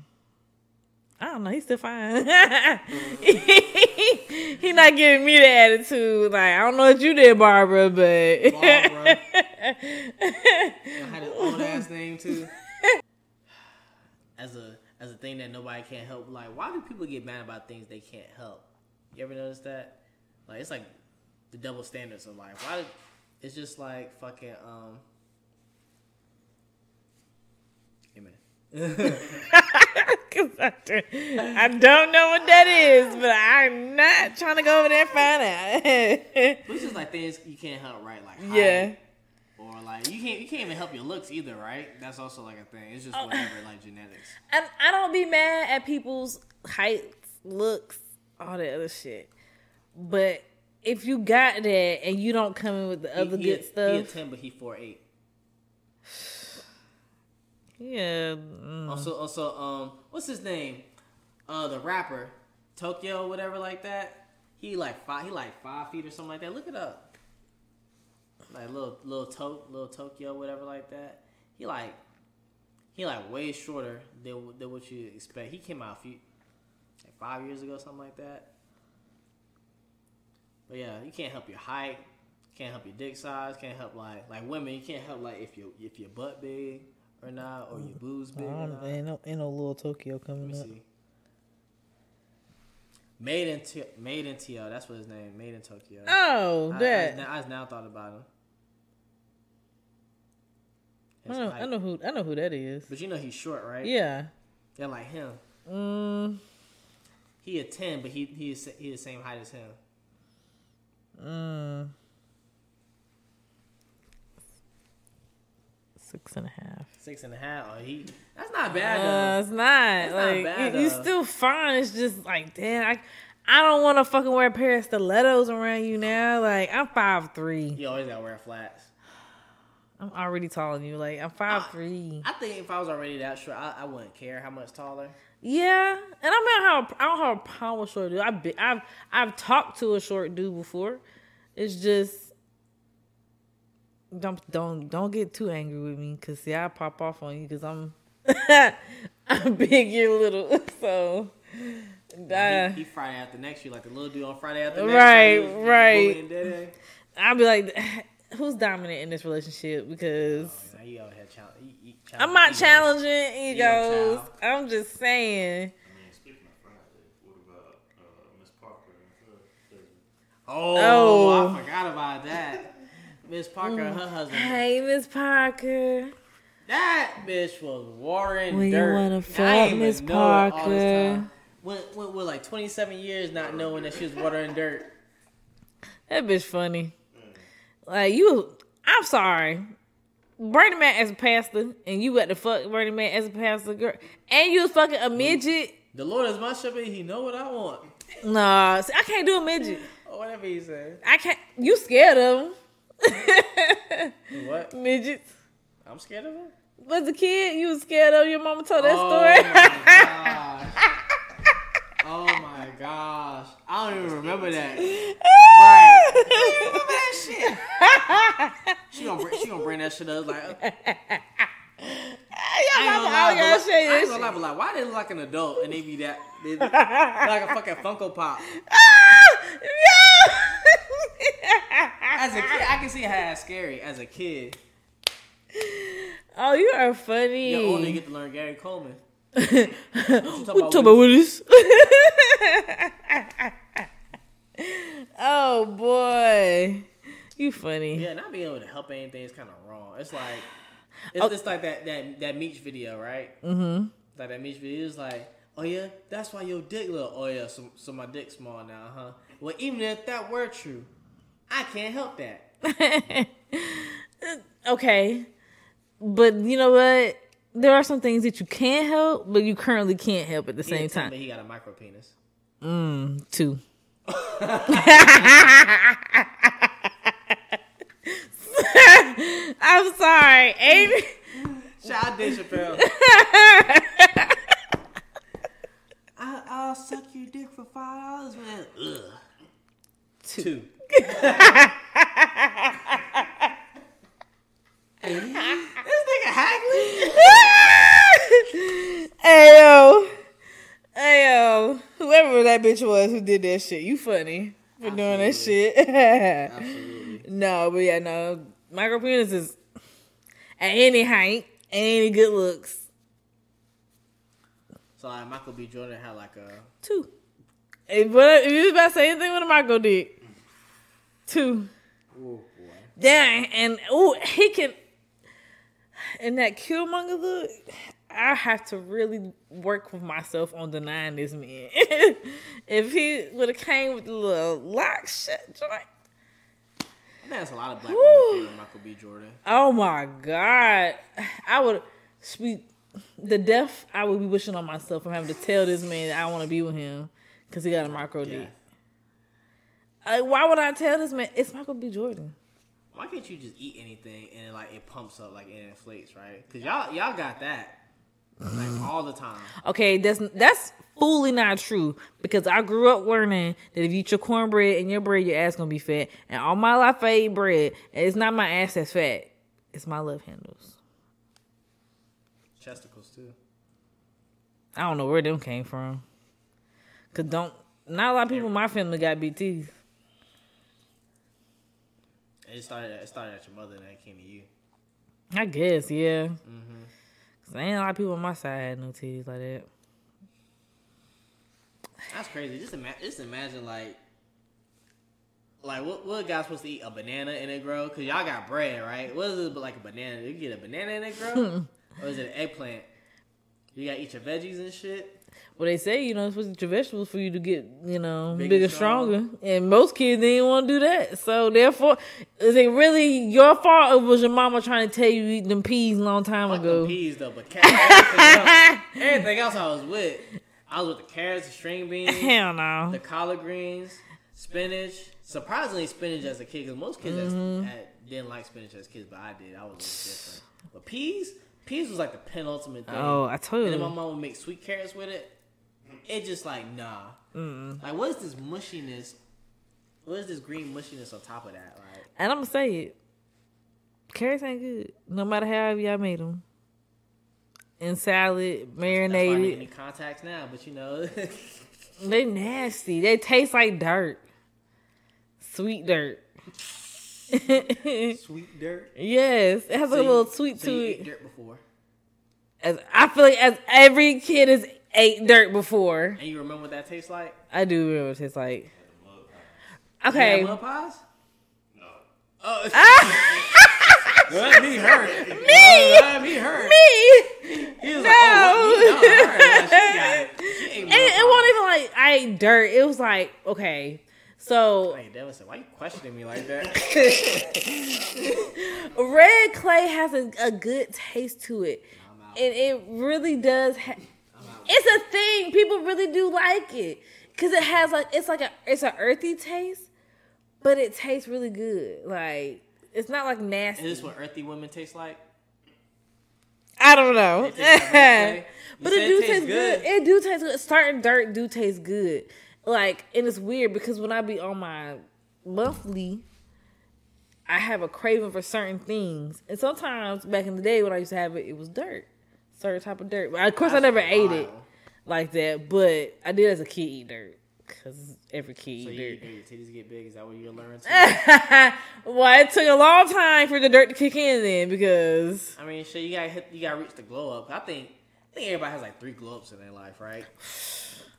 B: I don't know. He's still fine. he not giving me the attitude. Like I don't know what you did, Barbara, but
A: Barbara. I had his own ass name too. As a as a thing that nobody can't help. Like, why do people get mad about things they can't help? You ever notice that? Like, it's like the double standards of life. Why? Did, it's just like fucking um. Amen.
B: 'Cause I do- I don't know what that is, but I'm not trying to go over there and find out.
A: But it's just like things you can't help, right? Like
B: yeah.
A: Or like you can't you can't even help your looks either, right? That's also like a thing. It's just whatever, like genetics.
B: And I don't be mad at people's heights, looks, all that other shit. But if you got that and you don't come in with the other
A: he,
B: good
A: he, a- He a
B: stuff,
A: ten, but he four eight.
B: yeah. mm.
A: Also, also, um, what's his name? Uh, the rapper, Tokyo, whatever, like that. He like five. He like five feet or something like that. Look it up. Like little, little to, little Tokyo, whatever, like that. He like, he like way shorter than than what you expect. He came out a few, five years ago, something like that. But yeah, you can't help your height, can't help your dick size, can't help like like women. You can't help like if your if your butt big or not, or your boobs big. Or
B: don't, ain't no ain't no little Tokyo
A: Let
B: coming
A: me
B: up.
A: see. Made in T- Made in TL. That's what his name. Made in Tokyo.
B: Oh,
A: I, I,
B: that
A: just now- I just now thought about him.
B: I know, I know who I know who that is.
A: But you know he's short, right?
B: Yeah.
A: Yeah, like him.
B: Mm,
A: He a ten, but he he is he the same height as him.
B: mm. Six and a half.
A: Six and a half. Oh, he that's not bad
B: Uh,
A: though.
B: it's not
A: That's not
B: like
A: bad,
B: you, you still fine. It's just like damn, I I don't want to fucking wear a pair of stilettos around you now. Like I'm five three.
A: You always gotta wear flats.
B: I'm already taller than you. Like I'm five three.
A: I think if I was already that short, I, I wouldn't care how much taller.
B: Yeah, and I mean how I don't have a problem with short dude. I've been, I've I've talked to a short dude before. It's just don't don't don't get too angry with me because see I pop off on you because I'm I'm big you're little so. Uh,
A: he, he Friday after next year, like the little dude on Friday after next.
B: Right,
A: year, was
B: right. I'll be like, who's dominant in this relationship? Because
A: Now you out here challenge. You, you
B: I'm not
A: egos.
B: challenging egos.
A: child.
B: I'm just saying.
C: Speaking of Friday, what about uh, Miss Parker and her husband?
A: Oh,
B: Oh.
A: I forgot about that. Miss Parker and her husband.
B: Hey, Miss Parker.
A: That bitch was watering
B: When you wanna
A: I
B: fuck Miss
A: know it all this
B: Parker.
A: time. Went, went with like 27 years not knowing that she was watering dirt.
B: That bitch funny. Like you, I'm sorry. Bernie Mac as a pastor, and you got to fuck Bernie Mac as a pastor, girl, and you was fucking a midget.
A: The Lord is my shepherd. He know what I want.
B: Nah, see, I can't do a midget.
A: Or whatever he said.
B: I can't. You scared of him?
A: What?
B: Midgets.
A: I'm scared of him.
B: Was a kid, you was scared of your mama told that
A: oh
B: story.
A: my gosh. Oh my gosh. I don't even remember that. Right. Remember that shit. She gonna bring, she gonna bring that shit up like. Uh.
B: Your
A: I ain't gonna lie, but I ain't gonna lie, but like, why they look like an adult and they be that, they, like a fucking Funko Pop? Ah, as a kid, I can see how it's scary. As a kid,
B: oh, you are funny.
A: older, you get to learn Gary Coleman.
B: what
A: you
B: talking
A: talking
B: about
A: about,
B: Willis? oh boy, you funny.
A: Yeah, not being able to help anything is kind of wrong. It's like, it's,
B: Oh.
A: it's like that that that Meech video, right?
B: Mm-hmm.
A: Like that Meech video is like, oh yeah, that's why your dick little. Oh yeah, so so my dick's small now, huh? Well, even if that were true, I can't help that.
B: okay, but you know what? There are some things that you can't help, but you currently can't help at the
A: He
B: same time.
A: me he got a micro penis.
B: Mm, two. I'm sorry, Amy.
A: Shout out Dave Chappelle. I, I'll suck your dick for five dollars, man. Ugh. Two. this nigga Hagley.
B: Ayo. Ayo. Whoever that bitch was who did that shit, you funny for doing that shit.
A: Absolutely.
B: no, but yeah, no. Micro penis is at any height and any good looks.
A: So like Michael B. Jordan had like a
B: Two. If, if you was about to say anything with a micro dick, two.
A: oh boy.
B: Dang, and oh, he can. And that Killmonger look, I have to really work with myself on denying this man. if he would have came with the little lock shit joint,
A: I think that's a lot of black
B: Woo.
A: women Michael B. Jordan.
B: oh my god, I would speak the death I would be wishing on myself from having to tell this man that I want to be with him because he got a micro
A: Yeah.
B: dick. Uh, why would I tell this man? It's Michael B. Jordan.
A: Why can't you just eat anything and like it pumps up like it inflates, right? Cause y'all y'all got that like all the time.
B: Okay, that's that's fully not true because I grew up learning that if you eat your cornbread and your bread, your ass gonna be fat. And all my life I ate bread, and it's not my ass that's fat; it's my love handles.
A: Chesticles too.
B: I don't know where them came from. Cause don't not a lot of people in my family got teeth.
A: It started. It started at your mother, and then it came to you.
B: I guess, yeah.
A: Mm-hmm.
B: Cause ain't a lot of people on my side had no titties like that.
A: That's crazy. Just imagine. Just imagine like. Like what? What a guy supposed to eat a banana and it grow? Cause y'all got bread, right? What is it but like a banana? You get a banana and it grow, or is it an eggplant? You gotta eat your veggies and shit.
B: Well, they say you know it's supposed to eat your vegetables for you to get you know
A: Big
B: bigger,
A: and strong.
B: stronger, and most kids they didn't want to do that. So therefore, is it really your fault, or was your mama trying to tell you eat them peas a long time
A: Fuck
B: ago?
A: peas though, but carrots, everything, else, everything else I was with. I was with the carrots, the string beans,
B: Hell no.
A: the collard greens, spinach. Surprisingly, spinach as a kid, because most kids
B: Mm-hmm.
A: didn't like spinach as kids, but I did. I was a little different. But peas, peas was like the penultimate thing.
B: Oh, I told you.
A: And then my mom would make sweet carrots with it. It just like nah.
B: Mm.
A: Like what is this mushiness? What is this green mushiness on top of that? Like
B: And I'm gonna say it. Carrots ain't good, no matter how y'all made them. In salad,
A: that's why I ain't
B: marinated,
A: any contacts now. But you know,
B: they nasty. They taste like dirt, sweet dirt.
A: sweet dirt.
B: yes, it has
A: So
B: a
A: you-
B: little sweet
A: so
B: to
A: you
B: it.
A: dirt before,
B: As I feel like as every kid has ate dirt before.
A: and you remember what that tastes like?
B: I do remember what it tastes like. Okay.
A: You mud pies.
C: No.
A: Oh,
B: Ah,
A: let me hurt.
B: Me!
A: Let me hurt.
B: me.
A: He was
B: No.
A: like, oh, what? No, her. Yeah, she got it. She ate
B: And it
A: pies.
B: wasn't even like I ate dirt. It was like okay, so
A: Devin said, "Why you questioning me like that?"
B: red clay has a, a good taste to it, and it really does. Ha- it's a thing. People really do like it because it has like it's like a it's an earthy taste, but it tastes really good. Like it's not like nasty.
A: Is this what earthy women taste like?
B: I don't know.
A: Like
B: but it do taste good.
A: good.
B: It do taste good. Starting dirt do taste good. Like, and it's weird because when I be on my monthly, I have a craving for certain things. And sometimes back in the day when I used to have it, it was dirt. Certain type of dirt. But of course I
A: That's
B: never ate it like that. But I did as a kid eat dirt. Cause every kid
A: So
B: eat
A: you,
B: dirt.
A: your titties get big? Is that what you're learning?
B: Well, it took a long time for the dirt to kick in then because
A: I mean, shit, you gotta hit, you gotta reach the glow up. I think, I think everybody has like three glow ups in their life, right?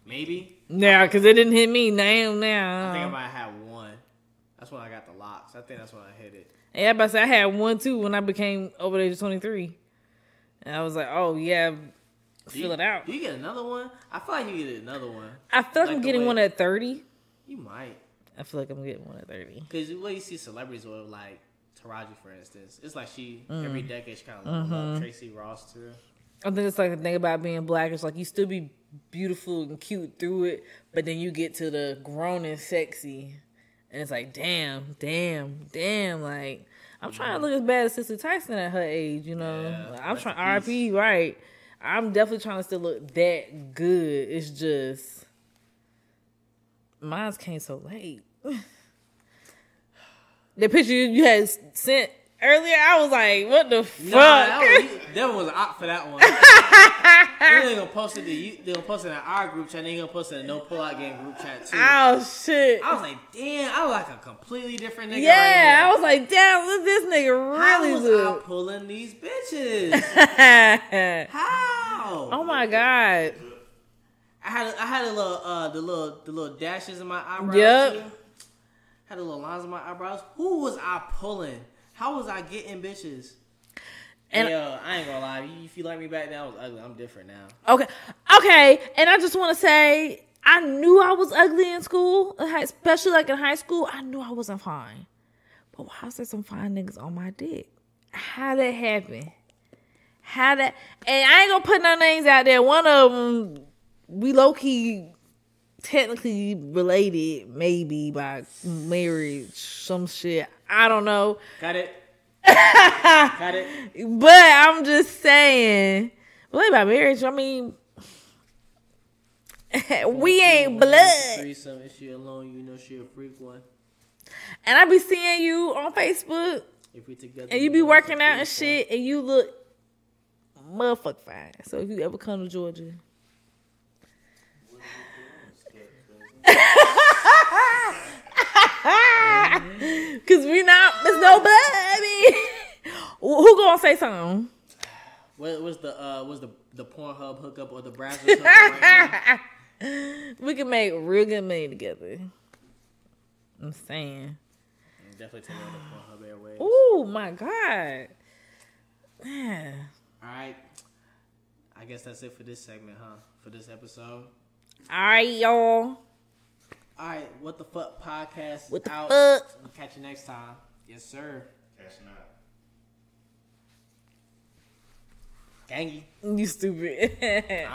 A: Maybe.
B: now because it didn't hit me now now
A: I think I might have one. That's when I got the locks. I think that's when I hit it.
B: Yeah, but I had one too when I became over the age of twenty three, and I was like, oh yeah,
A: Do
B: fill
A: you-
B: it out.
A: Do you get another one? I feel like you get another one.
B: I feel like,
A: like
B: I'm getting
A: way-
B: one at thirty.
A: You might.
B: I feel like I'm getting one at thirty.
A: Because the way you see celebrities with like Taraji, for instance, it's like she
B: Mm.
A: every decade she kind of
B: Mm-hmm.
A: Tracee Ross too.
B: I think it's like the thing about being black. It's like you still be beautiful and cute through it, but then you get to the grown and sexy, and it's like, damn, damn, damn. Like I'm trying to look as bad as Cicely Tyson at her age. You know,
A: Yeah,
B: I'm trying
A: in
B: RP right. I'm definitely trying to still look that good. It's just mine's came so late. the picture you had sent earlier, I was like, what the fuck?
A: Nah, that was, Devin was an op for that one. they gonna post it to you. They gonna post it in our group chat. They gonna post it in no pull out game group chat too.
B: oh shit.
A: I was like, damn, I was like a completely different nigga.
B: Yeah,
A: right
B: I was like, damn, look, this nigga
A: How
B: really
A: was I pulling these bitches? How?
B: oh my god.
A: I had I had a little uh the little the little dashes in my eyebrows
B: Yep.
A: too. Had a little lines in my eyebrows. Who was I pulling? How was I getting bitches?
B: And-
A: yo, I ain't gonna lie. If you like me back then, I was ugly. I'm different now.
B: Okay, okay, and I just want to say, I knew I was ugly in school, especially like in high school. I knew I wasn't fine, but why was there some fine niggas on my dick? How that happen? How that? And I ain't gonna put no names out there. One of them, we low key, technically related, maybe by marriage, some shit. I don't know.
A: Got it. Got it.
B: But I'm just saying, what about marriage? I mean, we ain't blood.
A: Threesome. If she alone, you know she a freak one.
B: And I be seeing you on Facebook,
A: If we together,
B: and you be working out and shit, and you look motherfuck fine. So if you ever come to Georgia, Cause we not, there's no baby. Who gonna say something?
A: What was the uh was the the Pornhub hookup or the Brazzers hookup right?
B: We can make real good money together. I'm saying.
A: Definitely take over the Pornhub airwaves.
B: Oh my god. Man.
A: All right. I guess that's it for this segment, huh? For this episode.
B: All right, y'all.
A: All right, what the fuck podcast
B: What the
A: out.
B: fuck?
A: We'll catch you next time. Yes, sir.
C: Cashing out.
A: Gangy.
B: You stupid.